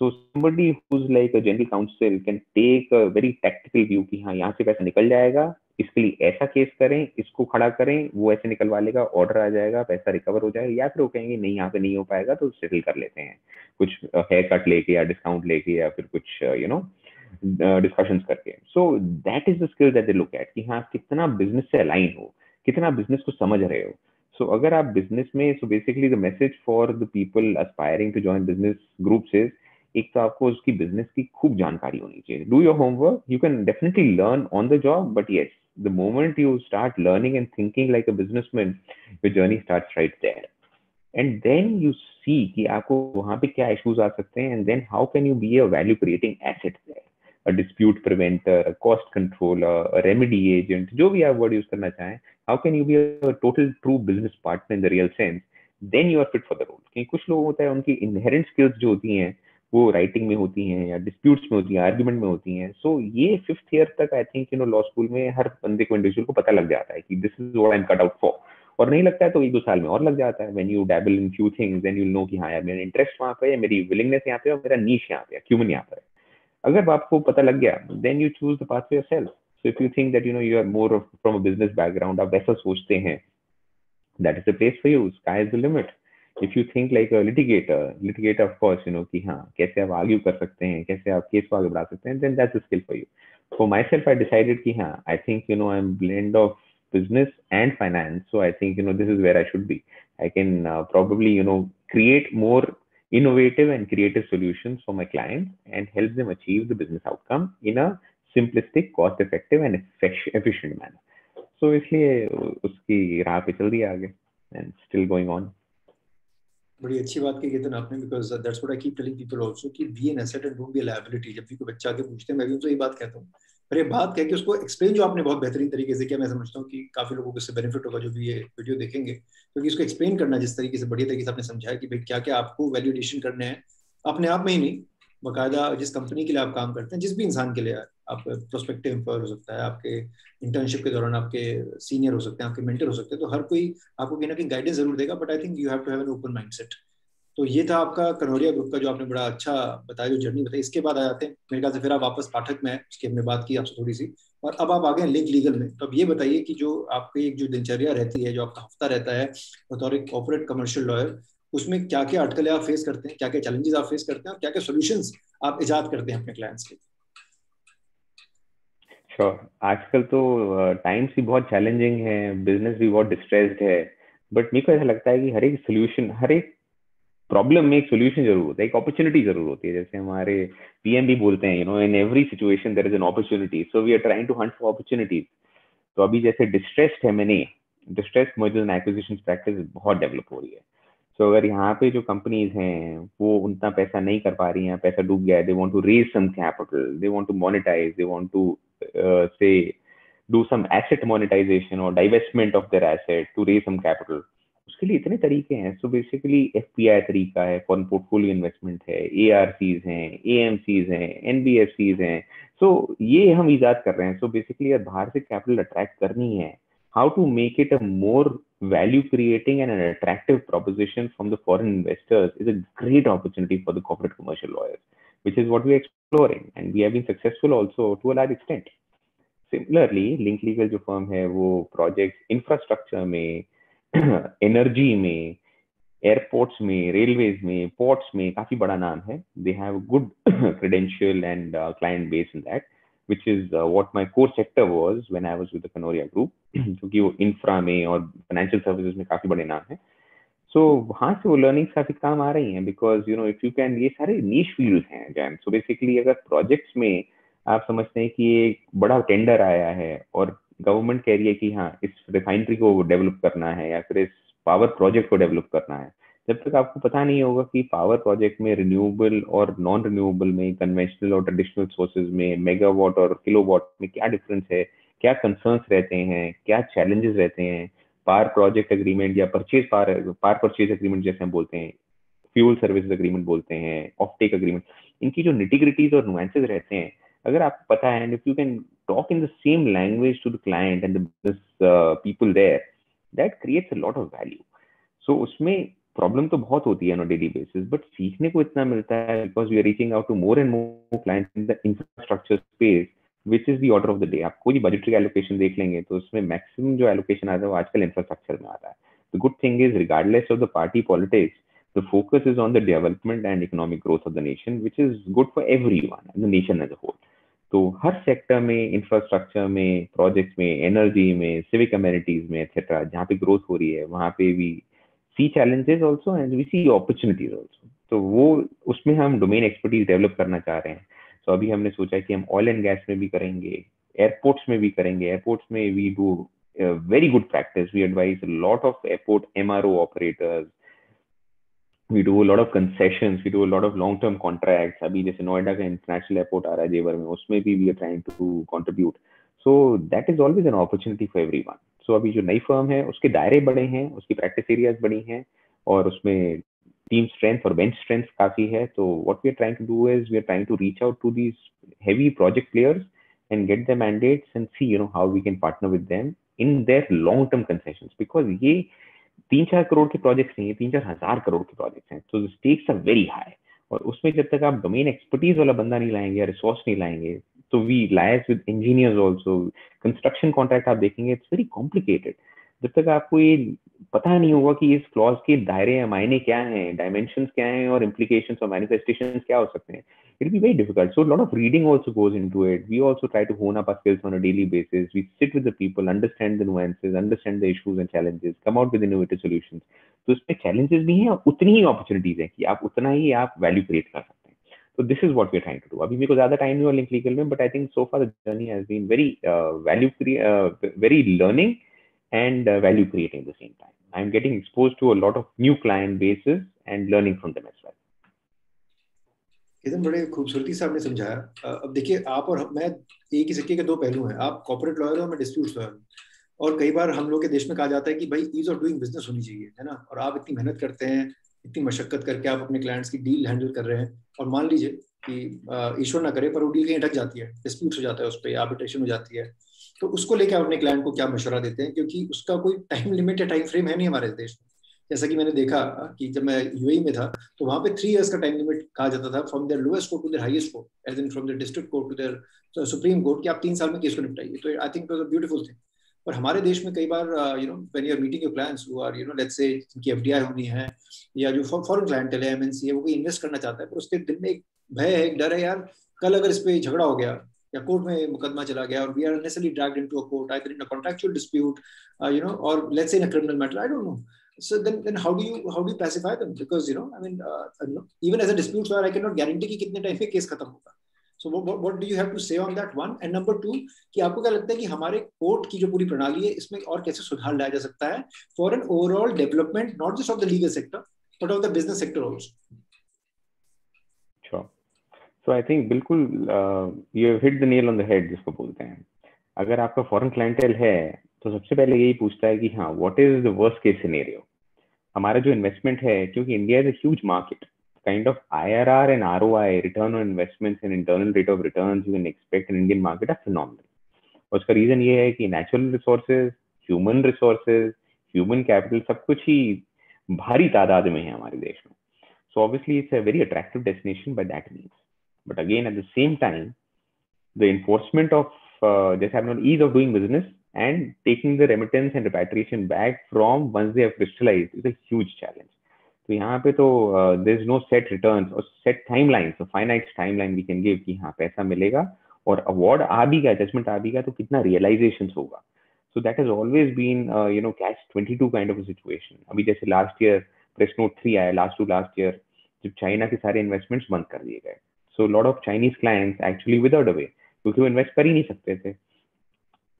so somebody who's like a general counsel can take a very tactical view कि हाँ यहाँ से पैसा निकल जाएगा इसके लिए ऐसा केस करें इसको खड़ा करें वो ऐसे निकलवा लेगा ऑर्डर आ जाएगा पैसा रिकवर हो जाएगा या फिर वो कहेंगे नहीं यहाँ पे नहीं हो पाएगा तो सेटल कर लेते हैं। कुछ हेयर कट लेके या डिस्काउंट लेके या फिर कुछ यू नो डिस्कशन करके। So that is the skill that they look at कि हाँ कितना बिज़नेस से अलाइन हो कितना बिज़नेस को समझ रहे हो। सो so, अगर आप बिज़नेस में so basically the message for the people aspiring to join business groups is एक तो आपको उसकी बिज़नेस की खूब जानकारी होनी चाहिए। Do your homework you can definitely learn on the job but yes the moment you start learning and thinking like a businessman, your journey starts right there. And then you see कि आपको वहाँ पे क्या issues आ सकते हैं and then how can you be a value creating asset there. A dispute preventer, a cost controller, a remedy agent, जो भी आप word use करना चाहें, how can you be a total true business partner in the real sense? Then you are fit for the role. क्योंकि कुछ लोग होता है उनकी inherent skills जो होती हैं वो राइटिंग में होती हैं या डिस्प्यूट्स में होती हैं आर्ग्यूमेंट में होती हैं। सो so, ये फिफ्थ ईयर तक I think you know law school में हर बंदे को इंडिविजुअल को पता लग जाता है कि this is what I am cut out for और नहीं लगता है तो एक दो साल में और लग जाता है। When you dabble in few things then you know कि हाँ यार मेरा इंटरेस्ट वहाँ पर है मेरी विलिंगनेस यहाँ पे है मेरा नीच यहाँ पे क्यूमन यहाँ पर है। अगर आपको पता लग गया then you choose the path yourself so if you think that you know you are more from a business background आप वैसा सोचते हैं that is the place for you sky is the limit if you think like litigator litigator of course you know कि हाँ कैसे आप argue कर सकते हैं कैसे आप केस को आगे बढ़ा सकते हैं then that's skill for you for myself I decided कि हाँ I think you know I am blend of business and finance so i think you know this is where i should be i can uh, probably you know create more innovative and creative solutions for my clients and help them achieve the business outcome in a simplistic cost effective and efficient manner so इसलिए उसकी राह पे चल दिया आगे and still going on बड़ी अच्छी बात की केतन आपने because that's what I keep telling people also कि be an asset and don't be a liability जब भी कोई बच्चा आके पूछते हैं, मैं भी उनसे ये बात कहता हूँ। पर ये बात कह के उसको एक्सप्लेन जो आपने बहुत बेहतरीन तरीके से किया, मैं समझता हूँ कि काफ़ी लोगों को इससे बेनिफिट होगा जो भी ये वीडियो देखेंगे। क्योंकि इसको एक्सप्लेन करना जिस तरीके से बढ़िया तरीके से आपने समझाया कि भाई क्या क्या आपको वैल्यूडेशन करने हैं, अपने आप में ही नहीं बाकायदा जिस कंपनी के लिए आप काम करते हैं, जिस भी इंसान के लिए आप प्रोस्पेक्टिव एम्प्लॉयर हो सकता है, आपके इंटर्नशिप के दौरान आपके सीनियर हो सकते हैं, आपके मेंटर हो सकते हैं तो हर कोई आपको कहीं ना कहीं गाइडेंस ज़रूर देगा but I think you have to have an open mindset तो ये था आपका कनौरिया ग्रुप का जो आपने बड़ा अच्छा बताया, जो जर्नी बताई। इसके बाद आ जाते हैं, मेरे ख्याल से फिर आप वापस पाठक में उसकी हमने बात की आपसे थोड़ी सी। और अब आप आ गए लिंक लीगल में। तो अब ये बताइए कि जो आपकी एक जो दिनचर्या रहती है, जो आपका हफ़्ता रहता है, बतौर एक कॉपोरेट कमर्शियल लॉयर उसमें क्या क्या अटकलें आप फेस करते हैं क्या क्या चैलेंजेस आप फेस करते हैं और क्या क्या सोल्यूशन आप इजाद करते हैं अपने क्लाइंट्स के श्योर sure. आजकल तो टाइम्स भी बहुत चैलेंजिंग है बिज़नेस भी बहुत डिस्ट्रेस्ड है बट मेरे को ऐसा लगता है कि हर एक सोल्यूशन हर एक प्रॉब्लम में एक सोल्यूशन ज़रूर होता है, एक अपॉर्चुनिटी ज़रूर होती है। जैसे हमारे पीएम भी बोलते हैं you know in every situation there is an opportunity so we are trying to hunt for opportunities तो अभी जैसे डिस्ट्रेस्ड है मैंने distress merger and acquisition practice बहुत डेवलप हो रही है। सो so, अगर यहाँ पे जो कंपनीज़ हैं वो उतना पैसा नहीं कर पा रही हैं पैसा डूब गया है they want to raise some capital they want to monetize they want to say do some asset monetization or divestment of their asset to raise some capital उसके लिए इतने तरीके हैं। सो बेसिकली एफ़ तरीका है फॉरन पोर्टफोलियो इन्वेस्टमेंट है ए R Cs हैं A M Cs हैं एन बी एफ़ सीज हैं। सो ये हम ईजाद कर रहे हैं। सो बेसिकली अगर बाहर से कैपिटल अट्रैक्ट करनी है। How to make it a more value creating and an attractive proposition from the foreign investors is a great opportunity for the corporate commercial lawyers, which is what we're exploring. And we have been successful also to a large extent. Similarly, Link Legal जो firm है वो projects infrastructure में energy में airports में railways में ports में काफी बड़ा नाम है they have good credential and client base in that Which is uh, what my core sector was when I was with the Canoria Group, क्योंकि वो इंफ्रा में और फाइनेंशियल सर्विसेज़ में काफ़ी बड़े नाम है। सो so, वहाँ से वो लर्निंग्स काफ़ी काम आ रही हैं because you know if you can ये सारे नीच फ़ील्ड हैं जैन सो बेसिकली अगर प्रोजेक्ट्स में आप समझते हैं कि एक बड़ा टेंडर आया है और गवर्नमेंट कह रही है कि हाँ इस रिफाइनरी को डेवलप करना है या फिर इस पावर प्रोजेक्ट को डेवलप करना है जब तक आपको पता नहीं होगा कि पावर प्रोजेक्ट में रिन्यूएबल और नॉन रिन्यूएबल में कन्वेंशनल और ट्रेडिशनल सोर्सेज में मेगावाट और किलोवाट में क्या डिफरेंस है, क्या कंसर्न्स रहते हैं, क्या चैलेंजेस रहते हैं पार प्रोजेक्ट एग्रीमेंट या purchase power power purchase agreement जैसे हम बोलते हैं फ्यूल सर्विस एग्रीमेंट बोलते हैं ऑफ़ टेक एग्रीमेंट इनकी जो निटिग्रिटीज और नुएंसेज रहते हैं, अगर आपको पता है and if you can talk in the same language to the client and the people there that creates a lot of value so उसमें प्रॉब्लम तो बहुत होती है ऑन डेली बेसिस बट सीखने को इतना मिलता है because we are reaching out to more and more client in the infrastructure space which is the order of the day आप कोई बजटरी एलोकेशन देख लेंगे तो उसमें मैक्सिमम जो एलोकेशन आता है वो आजकल इंफ्रास्ट्रक्चर में आता है the good thing is regardless of the party politics the focus is on the development and economic growth of the nation, which is good for everyone and the nation as a whole. तो हर sector में infrastructure में projects में energy में civic communities में etcetera जहाँ पे growth हो रही है वहाँ पे भी see challenges also and we see opportunities also तो वो, उसमें हम डोमेन एक्सपर्टीज डेवलप करना चाह रहे हैं। तो अभी हमने सोचा कि हम ऑयल एंड गैस में भी करेंगे एयरपोर्ट्स में भी करेंगे। एयरपोर्ट्स में we do very good practice we advise lot of airport M R O operators a lot of concessions. We do a lot of long term contracts. अभी जैसे नोएडा का इंटरनेशनल एयरपोर्ट आ रहा है जेवर में, उसमें भी we are trying to contribute so that is always an opportunity for everyone so अभी जो नई फर्म है, उसके दायरे बड़े हैं, उसकी प्रैक्टिस एरियाज़ बड़ी हैं, और उसमें टीम स्ट्रेंथ और बेंच स्ट्रेंथ काफ़ी है तो what we are trying to do is we are trying to reach out to these heavy project players and get their mandates and see, you know, how we can partner with them in their long term concessions. Because ये तीन चार करोड़ के projects नहीं है तीन चार हज़ार करोड़ के प्रोजेक्ट्स हैं तो स्टेक्स आर वेरी हाई और उसमें जब तक आप डोमेन एक्सपर्टीज वाला बंदा नहीं लाएँगे या रिसोर्स नहीं लाएँगे तो we liaise with engineers also construction contract आप देखेंगे इट्स वेरी कॉम्प्लिकेटेड जब तक आपको ये पता नहीं होगा कि इस क्लॉज के दायरे या मायने क्या हैं डायमेंशंस क्या हैं और इम्प्लीकेशंस और मैनिफेस्टेशंस क्या हो सकते हैं be very difficult. So a lot of reading also goes into it. We also try to hone up our skills on a daily basis. We sit with the people, understand the nuances, understand the issues and challenges, come out with innovative solutions. तो इसमें challenges भी हैं और उतनी ही opportunities हैं कि आप उतना ही आप value create कर सकते हैं. तो this is what we trying to do अभी मेरे को ज़्यादा टाइम नहीं हुआ लिंक लीगल में but I think so far journey has been very value very learning and value creating the same time I am getting expose to a lot of new client basis and learning from them as एकदम बड़े खूबसूरती से आपने समझाया। अब देखिए, आप और मैं एक ही सिक्के के दो पहलू हैं। आप कॉपोरेट लॉयर हो, मैं डिस्प्यूट लॉयर हूँ। और कई बार हम लोग के देश में कहा जाता है कि भाई ईज ऑफ़ डूइंग बिज़नेस होनी चाहिए, है ना? और आप इतनी मेहनत करते हैं इतनी मशक्कत करके आप अपने क्लाइंट्स की डील हैंडल कर रहे हैं। और मान लीजिए कि ईश्वर ना करे, पर वो डील कहीं अटक जाती है डिस्प्यूट हो जाता है उस पर आर्बिट्रेशन हो जाती है। तो उसको लेकर अपने क्लाइंट को क्या मशवरा देते हैं? क्योंकि उसका कोई टाइम लिमिट या टाइम फ्रेम है नहीं हमारे देश में। जैसा कि मैंने देखा कि जब मैं यूएई में था तो वहाँ पे थ्री इयर्स का टाइम लिमिट कहा जाता था from their lowest court to their highest court as in from their district court to their supreme court कि आप तीन साल में केस को निपटाइए। तो आई थिंक ब्यूटीफुल थिंग पर हमारे देश में कई बार you know when you are meeting your clients who are you know let's say जिनकी एफडीआई होनी है या जो फॉरेन क्लाइंट है एमएनसी है वो कोई इन्वेस्ट करना चाहता है पर उसके दिल में एक भय है एक डर है यार कल अगर इस पे झगड़ा हो गया या कोर्ट में मुकदमा चला गया और we are necessarily dragged into a court either in a contractual dispute you know और let's say in a criminal matter I don't know so then then how do you how do you pacify them? Because you know i mean uh, even as a dispute lawyer i cannot guarantee कि कितने time में case खत्म होगा। What, what do you have to say on that one? And number two कि आपको क्या लगता है कि हमारे कोर्ट की जो पूरी प्रणाली है इसमें और कैसे सुधार लाया जा सकता है for an overall development not just of the legal sector but of the business sector sure. So i think बिल्कुल have hit the nail on the head जिसको बोलते हैं। अगर आपका फॉरेन क्लाइंटेल है तो सबसे पहले यही पूछता है कि हाँ what is the worst case scenario हमारा जो इन्वेस्टमेंट है क्योंकि India is a huge market kind of IRR and ROI, return on investments and internal rate of returns you can expect in Indian market are phenomenal. उसका reason ये है कि natural resources human resources human capital सब कुछ ही भारी तादाद में है हमारे देश में so obviously it's a very attractive destination by that means but again at the same time the enforcement of जैसे आपने ease of doing business and taking the remittance and repatriation back from once they have crystallized is a huge challenge. तो यहाँ पे तो there is no set return और set timeline finite timeline we can give कि हाँ पैसा मिलेगा और अवार्ड आ भी गया जजमेंट आ भी गया तो कितना रियलाइजेशन होगा? So that has always been you know catch twenty two kind of situation अभी जैसे last year press note three आया लास्ट टू लास्ट ईयर जब चाइना के सारे इन्वेस्टमेंट्स बंद कर दिए गए। So lot of Chinese clients actually without away क्योंकि वो इन्वेस्ट कर ही नहीं सकते थे।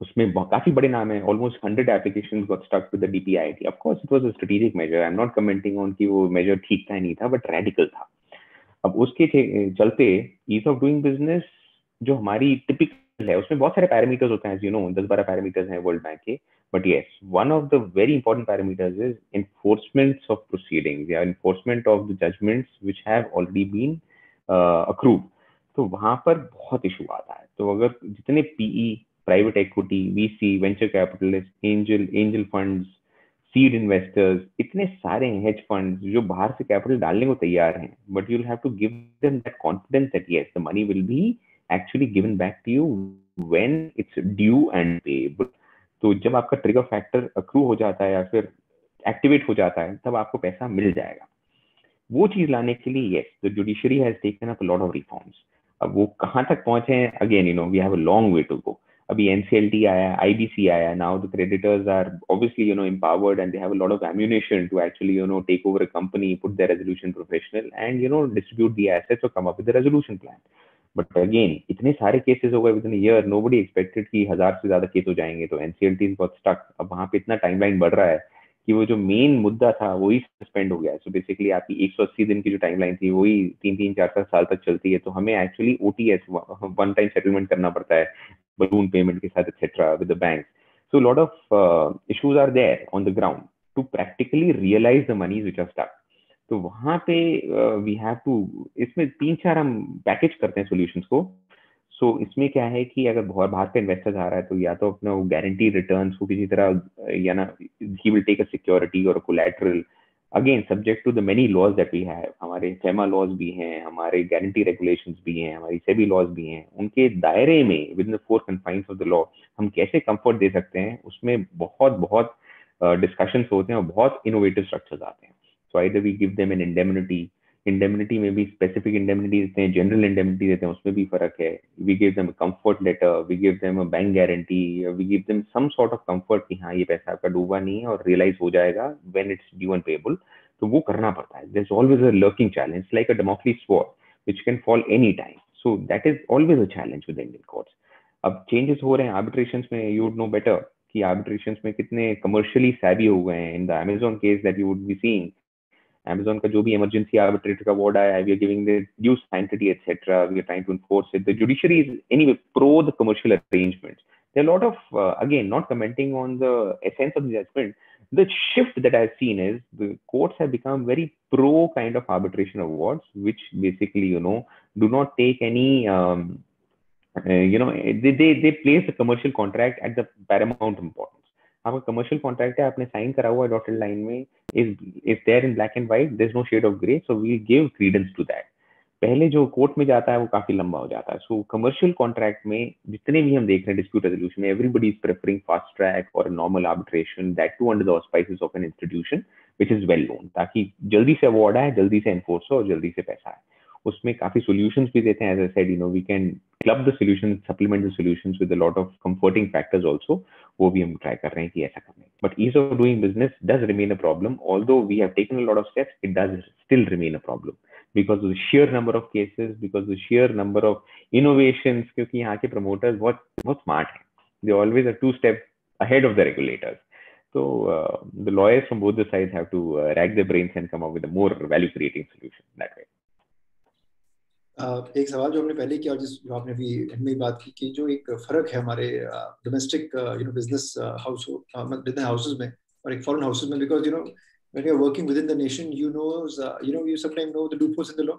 उसमें काफ़ी बड़े नाम है almost hundred application got stuck to the DPIIT of it was a strategic measure I am not commenting on कि वो मेजर ठीक था नहीं था बट रेडिकल था। अब उसके चलते ईज ऑफ़ डूइंग बिज़नेस जो हमारी टिपिकल है, उसमें बहुत सारे पैरामीटर्स होते हैं यू नो दस बारह पैरामीटर्स हैं वर्ल्ड बैंक के। But yes one of the very important parameters is enforcement of proceedings या enforcement of the judgments which have already been accrued तो वहाँ पर बहुत इशू आता है। तो अगर जितने PE private equity VC venture capitalist angel angel funds seed investors इतने सारे हेज फंड्स जो बाहर से कैपिटल डालने को तैयार हैं but you have to give them that confidence that yes the money will be actually given back to you when it's due and payable तो जब आपका ट्रिगर फैक्टर अक्रू हो जाता है या फिर एक्टिवेट हो जाता है, तब आपको पैसा मिल जाएगा। वो चीज़ लाने के लिए yes the judiciary has taken up lot of reforms अब वो कहाँ तक पहुँचे हैं? Again you know we have a long way to go अभी एनसीएल आया आई बी सी आया now the creditors are obviously you know empowered and they have lot of ammunition to actually you know take over a company put the resolution professional and you know distribute the assets और come up with resolution plan but again इतने सारे cases हो गए within year nobody expected की हज़ार से ज़्यादा case हो जाएँगे तो एनसीएल बहुत स्टक अब वहाँ पर इतना टाइम लाइन बढ़ रहा है कि वो जो मेन मुद्दा था वही सस्पेंड हो गया सो बेसिकली आपकी 180 दिन की जो टाइमलाइन थी वही तीन तीन चार चार साल तक चलती है। तो हमें actually OTS one time settlement करना पड़ता है balloon payment के साथ the banks. So a lot of uh, issues are there on the ground to practically realize the monies which are stuck. तो वहाँ पे वी हैव टू इसमें तीन चार हम पैकेज करते हैं सोल्यूशन को। सो so, इसमें क्या है कि अगर बहुत बाहर का इन्वेस्टर आ रहा है तो या तो अपना गारंटी रिटर्न को किसी तरह या ना ही विल टेक अ सिक्योरिटी और collateral again subject to the many laws that we have हमारे फेमा लॉज भी हैं हमारे गारंटी रेगुलेशंस भी हैं हमारी सेबी लॉज भी हैं। उनके दायरे में within the four confines of the law हम कैसे कंफर्ट दे सकते हैं? उसमें बहुत बहुत डिस्कशंस uh, होते हैं और बहुत इनोवेटिव स्ट्रक्चर्स आते हैं। So I we give them an indemnity indemnity में भी स्पेसिफिक इंडेमिनिटी देते हैं जनरल इंडेमिनिटी देते हैं, उसमें भी फ़र्क है। We give them comfort letter we give them bank guarantee we give them some sort of comfort कि हाँ ये पैसा आपका डूबा नहीं है और रियलाइज़ हो जाएगा when it's due and payable तो वो करना पड़ता है। Is always a lurking challenge like a democracy sword which can fall any time so that is always a challenge with Indian courts अब चेंजेस हो रहे हैं आर्बिट्रेशंस में यू वुड नो बेटर कि आर्बिट्रेशंस में कितने कमर्शियली सैबी हो गए हैं। In the Amazon case that you would be seeing Amazon ka jo bhi emergency arbitrator award aaya we are giving the due sanctity, etc. We are trying to enforce it. The judiciary is anyway pro the commercial arrangements. There are a lot of, uh, again, not commenting on the essence of the judgment. The shift that I've seen is the courts have become very pro kind of arbitration awards, which basically, you know, do not take any, um, uh, you know, they, they, they place the commercial contract at the paramount importance आपका commercial contract है, आपने sign करा हुआ dotted line में is is there in black and white there is no shade of grey so we give credence to that पहले जो court में जाता है, वो काफ़ी लंबा हो जाता है। सो कमर्शियल कॉन्ट्रैक्ट में जितने भी हम देख रहे हैं डिस्प्यूट रेजोल्यूशन में everybody is preferring fast track और normal arbitration that too under the auspices of an institution which is well known ताकि जल्दी से अवार्ड आए, जल्दी से एनफोर्स हो और जल्दी से पैसा आए। उसमें काफी सॉल्यूशंस भी देते हैं as I said you know we can club the solution supplement the solutions with a lot of comforting factors also वो भी हम ट्राई कर रहे हैं कि ऐसा करने but ease of doing business does remain a problem although we have taken a lot of steps it does still remain a problem because of the sheer number of cases, because of the sheer number of innovations, क्योंकि यहाँ के promoters बहुत बहुत smart हैं. They always are two steps ahead of the regulators. So uh, the lawyers from both the sides have to uh, rack their brains and come up with a more value creating solution that way. एक सवाल जो हमने पहले किया और जिस, जो आपने अभी एंड बात की कि जो एक फ़र्क है हमारे domestic you know business house houses में और एक फॉरेन हाउसेज में because you know when you working within the nation you know you know you sometime know the डूपोस in the law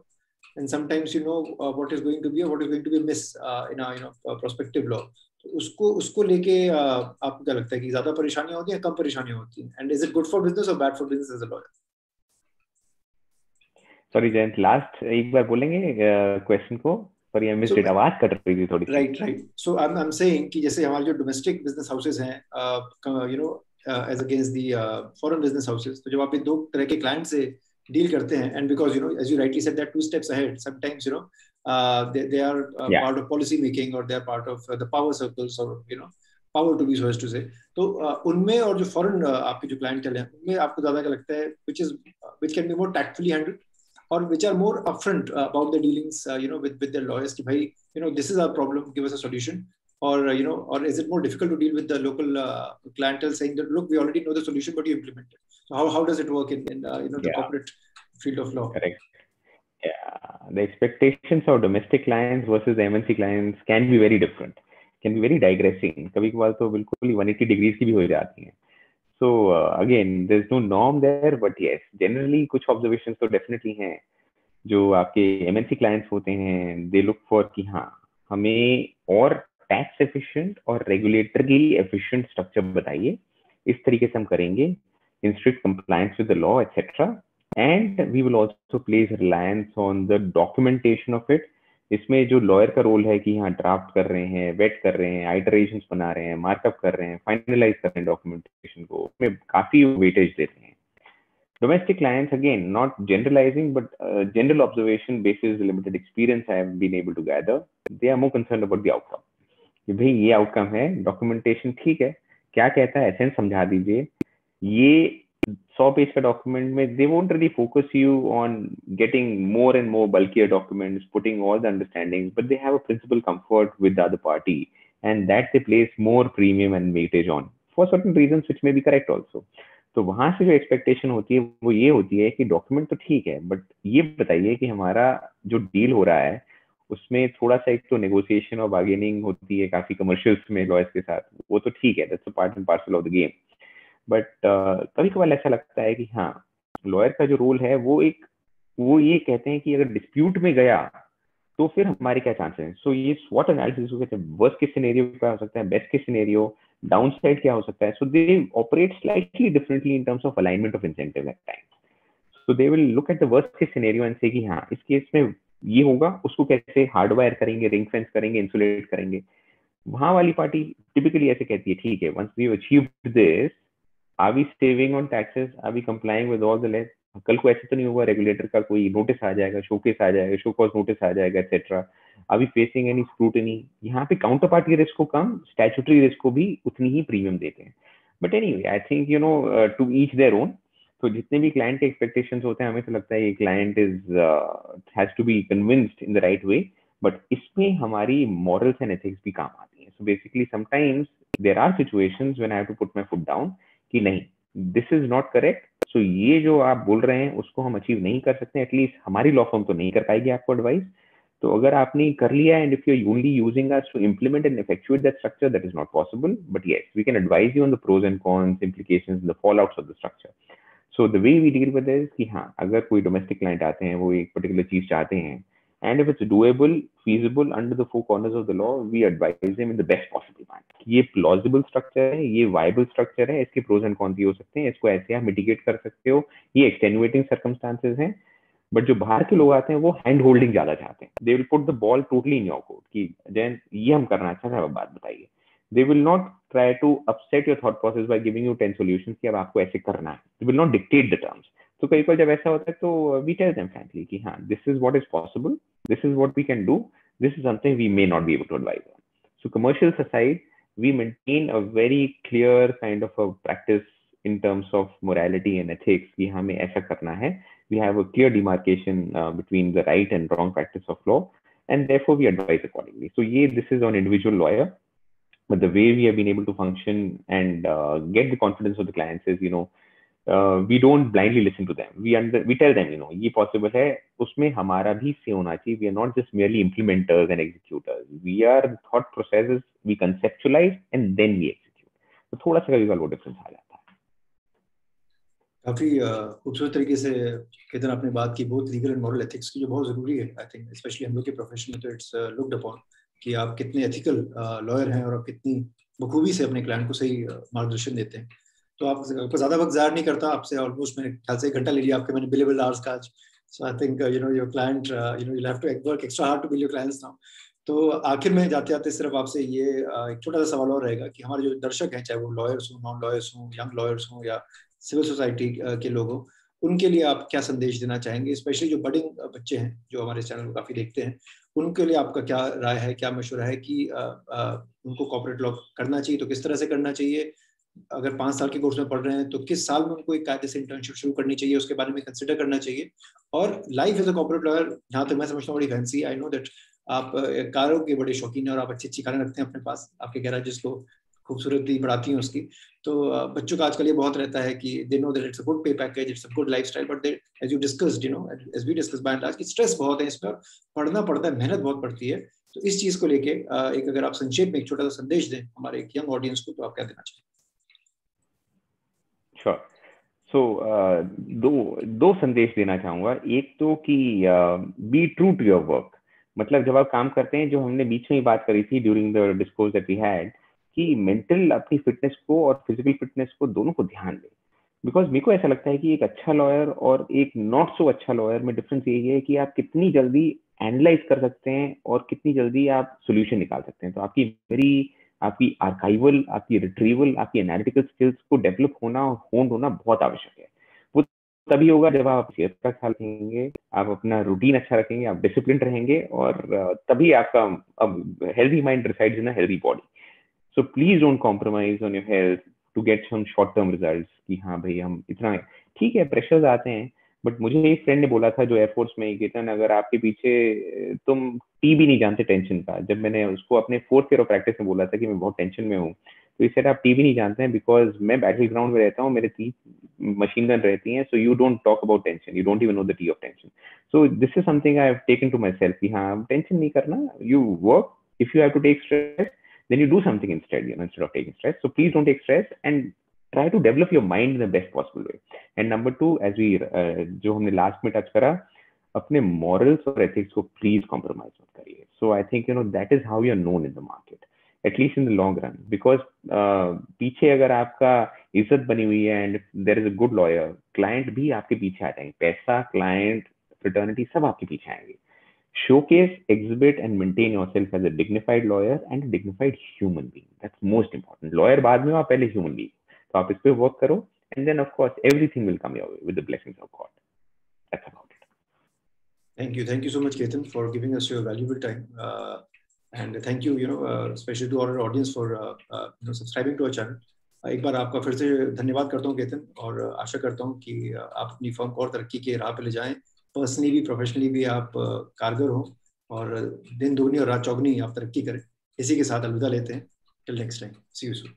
and sometimes you know what is going to be what is going to be miss in you know prospective law तो उसको उसको लेके आपको क्या लगता है कि ज़्यादा परेशानियाँ होती हैं कम परेशानियाँ होती हैं? And is it good for business और bad for business as a lawyer sorry Jayant last एक बार बोलेंगे क्वेश्चन को? सॉरी आई मिस्ड इट आवाज़ कट रही थी थोड़ी right right so I am I am saying कि जैसे हमारे जो डोमेस्टिक बिज़नेस हाउसेस हैं you know as against the foreign business houses तो जब आप इन दो तरह के क्लाइंट से डील करते हैं and because you know as you rightly said that two steps ahead sometimes you know part of policy making or they are part of uh, the power circles or you know power to be so as to say. तो उनमें और जो foreign आपके जो clientele हैं उनमें आपको ज़्यादा क्या लगता है which is which can be more tactfully handled? Or which are more upfront uh, about the dealings, uh, you know, with with their lawyers. Ki, bhai, you know, this is our problem. Give us a solution. or you know or is it more difficult to deal with the local uh, clientele saying that look we already know the solution but you implement it so how, how does it work in, in uh, you know the yeah. corporate field of law correct yeah the expectations of domestic clients versus the mnc clients can be very different can be very digressing kabhi kabhi to bilkul 180 degrees ki bhi ho jati hain uh, again there's no norm there but yes generally kuch observations तो definitely हैं जो आपके MNC clients होते हैं दे look for कि हाँ हमें और टैक्स एफिशिएंट और रेगुलेटरी एफिशिएंट स्ट्रक्चर बताइए इस तरीके से हम करेंगे in strict compliance with the law etcetera and we will also place reliance on the documentation of it इसमें जो लॉयर का रोल है कि हाँ ड्राफ्ट कर रहे हैं वेट कर रहे हैं आइटरेशन बना रहे हैं मार्कअप कर रहे हैं फाइनलाइज कर रहे हैं डॉक्यूमेंटेशन को, उसमें काफ़ी वेटेज देते हैं। Domestic clients again not generalising but general observation basis limited experience I been able outcome भाई, ये आउटकम है डॉक्यूमेंटेशन ठीक है, क्या कहता है एसेंस समझा दीजिए। ये सौ पेज का डॉक्यूमेंट में they won't really focus you on getting more and more bulkier documents putting all the understanding but they have a principal comfort with the other party and that they place more premium and weightage on for certain reason which may be correct also तो वहाँ से जो expectation होती है, वो ये होती है कि डॉक्यूमेंट तो ठीक है बट ये बताइए कि हमारा जो डील हो रहा है, उसमें थोड़ा सा एक तो नेगोशिएशन और बार्गेनिंग होती है काफ़ी कमर्शियल्स में लॉयर्स के साथ, वो तो ठीक है that's part and parcel of the game but कभी कभार ऐसा लगता है कि हाँ लॉयर का जो रोल है, वो एक, वो ये कहते हैं कि अगर डिस्प्यूट में गया तो फिर हमारे क्या चांसेस हैं? सो ये स्वॉट एनालिसिस को कहते हैं वर्स्ट के सिनेरियो क्या हो सकता है बेस्ट के सिनेरियो डाउन साइड क्या हो सकता है? So they operate slightly differently in terms of alignment of incentive at times so they will look at the worst case scenario and say कि हाँ इस केस में ये होगा, उसको कैसे हार्डवायर करेंगे रिंग फेंस करेंगे इंसुलेट करेंगे? वहाँ वाली पार्टी टिपिकली ऐसे कहती है, ठीक है once we achieve this are we saving on taxes are we complying with all the laws कल को ऐसे तो नहीं होगा रेगुलेटर का कोई नोटिस आ जाएगा शोकेस आ जाएगा शो कॉज नोटिस आ जाएगा etcetera are we facing any scrutiny यहाँ पे काउंटर पार्टी रिस्क को कम स्टैचुटरी रिस्क को भी उतनी ही प्रीमियम देते हैं. But anyway I think you know to each their own तो जितने भी क्लाइंट के एक्सपेक्टेशंस होते हैं, हमें तो लगता है ये client is has to be convinced in the right way but इसमें हमारी मॉरल्स एंड एथिक्स भी काम आती है. So basically sometimes there are situations when I have to put my foot down कि नहीं this is not correct so ये जो आप बोल रहे हैं, उसको हम अचीव नहीं कर सकते एटलीस्ट हमारी लॉ फॉर्म तो नहीं कर पाएगी आपको एडवाइस तो अगर आपने कर लिया and if you are only using us to implement and effectuate that structure that is not possible but yes we can advise you on the pros and cons implications the fallouts of the structure so the way we deal with कि हाँ अगर कोई domestic client आते हैं, वो एक particular चीज़ चाहते हैं and if it's doable feasible under the four corners of the law we advise in the best possible manner ये प्लॉजिबल स्ट्रक्चर है, ये वायबल स्ट्रक्चर है, इसके प्रोज एंड कॉन्स हो सकते हैं, इसको ऐसे आप मिटिगेट कर सकते हो। ये एक्सटेनुएटिंग सर्कमस्टांसेस हैं बट जो बाहर के लोग आते हैं, वो हैंड होल्डिंग ज़्यादा चाहते हैं। They will put the ball totally in your court कि, जैन, ये हम करना चाहते हैं बात बताइए। They will not try to upset your thought process by giving you 10 solutions कि अब आपको ऐसे करना है। They will not dictate the terms तो कई बार जब ऐसा होता है तो वी टेल देम फ्रेंकली कि हाँ this is what is possible this is what we can do this is something we may not be able to advise so commercial suicide we maintain a very clear kind of a practice in terms of morality and ethics कि हाँ, हमें ऐसा करना है। We have a clear demarcation between the right and wrong practice of law and therefore we advise accordingly so ये this is on individual lawyer But the way we have been able to function and uh, get the confidence of the clients is, you uh, don't blindly listen to them we under we tell them you know ye possible hai usme hamara bhi say hona chahiye we are not just merely implementers and executors we are thought processes we conceptualize and then we execute तो थोड़ा सा कभी वो difference आ जाता है काफ़ी खूबसूरत तरीके से केतन आपने बात की बहुत लीगल एंड मॉरल एथिक्स की जो बहुत ज़रूरी है आई थिंक स्पेशली हम लोग के प्रोफेशन में तो इट्स लुक्ड अपॉन कि आप कितने एथिकल लॉयर हैं और आप कितनी बखूबी से अपने क्लाइंट को सही मार्गदर्शन देते हैं तो आप ज़्यादा वक्त ज़ाहिर नहीं करता आपसे ऑलमोस्ट मैंने ख्याल से एक घंटा ले लिया आपके मैंने बिलेबल आवर्स का आज। So I think you know your client you know you have to work extra hard bill your clients now तो आखिर में जाते जाते सिर्फ़ आपसे ये एक छोटा सा सवाल और रहेगा कि हमारे जो दर्शक हैं चाहे वो लॉयर्स हों नॉन लॉयर्स हों यंग लॉयर्स हों या सिविल सोसाइटी के लोग हों उनके लिए आप क्या संदेश देना चाहेंगे? स्पेशली जो बडिंग बच्चे हैं जो हमारे चैनल को काफ़ी देखते हैं उनके लिए आपका क्या राय है क्या मशवरा है कि आ, आ, उनको कॉपरेट लॉ करना चाहिए? तो किस तरह से करना चाहिए? अगर पाँच साल के कोर्स में पढ़ रहे हैं तो किस साल में उनको एक कायदे से इंटर्नशिप शुरू करनी चाहिए, उसके बारे में कंसिडर करना चाहिए। और life as a corporate lawyer जहाँ तक मैं समझता हूँ, बड़ी फैंसी आई नो दैट आप कारों के बड़े शौकीन हैं और आप अच्छी अच्छी कारें रखते हैं अपने पास, आपके गैराजेस को खूबसूरती बढ़ाती हैं उसकी। तो बच्चों का आजकल ये बहुत रहता है कि they know that it's a good pay package it's a good lifestyle but as you discussed you know as we discuss by and कि स्ट्रेस बहुत है इसमें और पढ़ना पड़ता है, मेहनत बहुत पड़ती है। तो इस चीज़ को लेके एक अगर आप संक्षेप में एक छोटा सा संदेश दें हमारे एक यंग ऑडियंस को तो आप क्या देना चाहिए श्योर सो दो दो संदेश देना चाहूँगा। एक तो कि be true to your work मतलब जब आप काम करते हैं, जो हमने बीच में ही बात करी थी during the discourse that we had कि मेंटल अपनी फिटनेस को और फ़िज़िकल फिटनेस को दोनों को ध्यान दें। बिकॉज़ मेरे को ऐसा लगता है कि एक अच्छा लॉयर और एक नॉट सो अच्छा लॉयर में डिफरेंस यही है कि आप कितनी जल्दी एनालाइज कर सकते हैं और कितनी जल्दी आप सोल्यूशन निकाल सकते हैं। तो आपकी वेरी आपकी आर्काइवल आपकी रिट्रीवल आपकी एनालिटिकल स्किल्स को डेवलप होना और होन होना बहुत आवश्यक है। वो तभी होगा जब आप सेहत का ख्याल रखेंगे आप अपना रूटीन अच्छा रखेंगे, आप डिसिप्लिन रहेंगे और तभी आपका, अब healthy mind resides in a healthy body so please don't compromise on your health to get some short term result कि हाँ भाई हम इतना, ठीक है प्रेशर्स आते हैं बट मुझे एक फ्रेंड ने बोला था जो एयरफोर्स में केतन, अगर आपके पीछे, तुम टी भी नहीं जानते टेंशन का। जब मैंने उसको अपने फोर्थ ईयर ऑफ़ प्रैक्टिस में बोला था कि मैं बहुत टेंशन में हूँ तो इस आप टी भी नहीं जानते हैं बिकॉज़ मैं बैटल ग्राउंड में रहता हूँ, मेरे तीन मशीन गन रहती हैं so you don't talk about tension you don't even know the T of tension so this is something I have taken to myself कि हाँ टेंशन नहीं करना you work if you have to take stress then you do something instead, you know, instead of taking stress. So please don't take stress and try to develop your mind in the best possible way and number two as we जो हमने last में touch करा, अपने morals और ethics को please compromise मत करिए। So I think you know that is how you known in the market at least in the long run because पीछे अगर आपका इज़्ज़त बनी हुई है and there is a good lawyer client भी आपके पीछे आ जाएँगे। पैसा क्लाइंट फ्रिटर्निटी सब आपके पीछे आएँगे। Showcase exhibit and maintain yourself as a dignified lawyer and dignified human being that's most important lawyer बाद में हो पहले ह्यूमन बींग आप इस वर्क करो and then of course everything will come your way with the blessing of God that's about it thank you thank you so much Ketan for giving us your valuable time and thank you you know specially to our audience for you know subscribing to our channel एक बार आपका फिर से धन्यवाद करता हूँ केतन और uh, आशा करता हूँ कि uh, आप अपनी फर्म को और तरक्की के राह पे ले जाएँ। पर्सनली भी प्रोफेशनली भी आप uh, कारगर हो, और दिन दोगुनी और रात चौगुनी आप तरक्की करें। इसी के साथ अलविदा लेते हैं। Till next time see you soon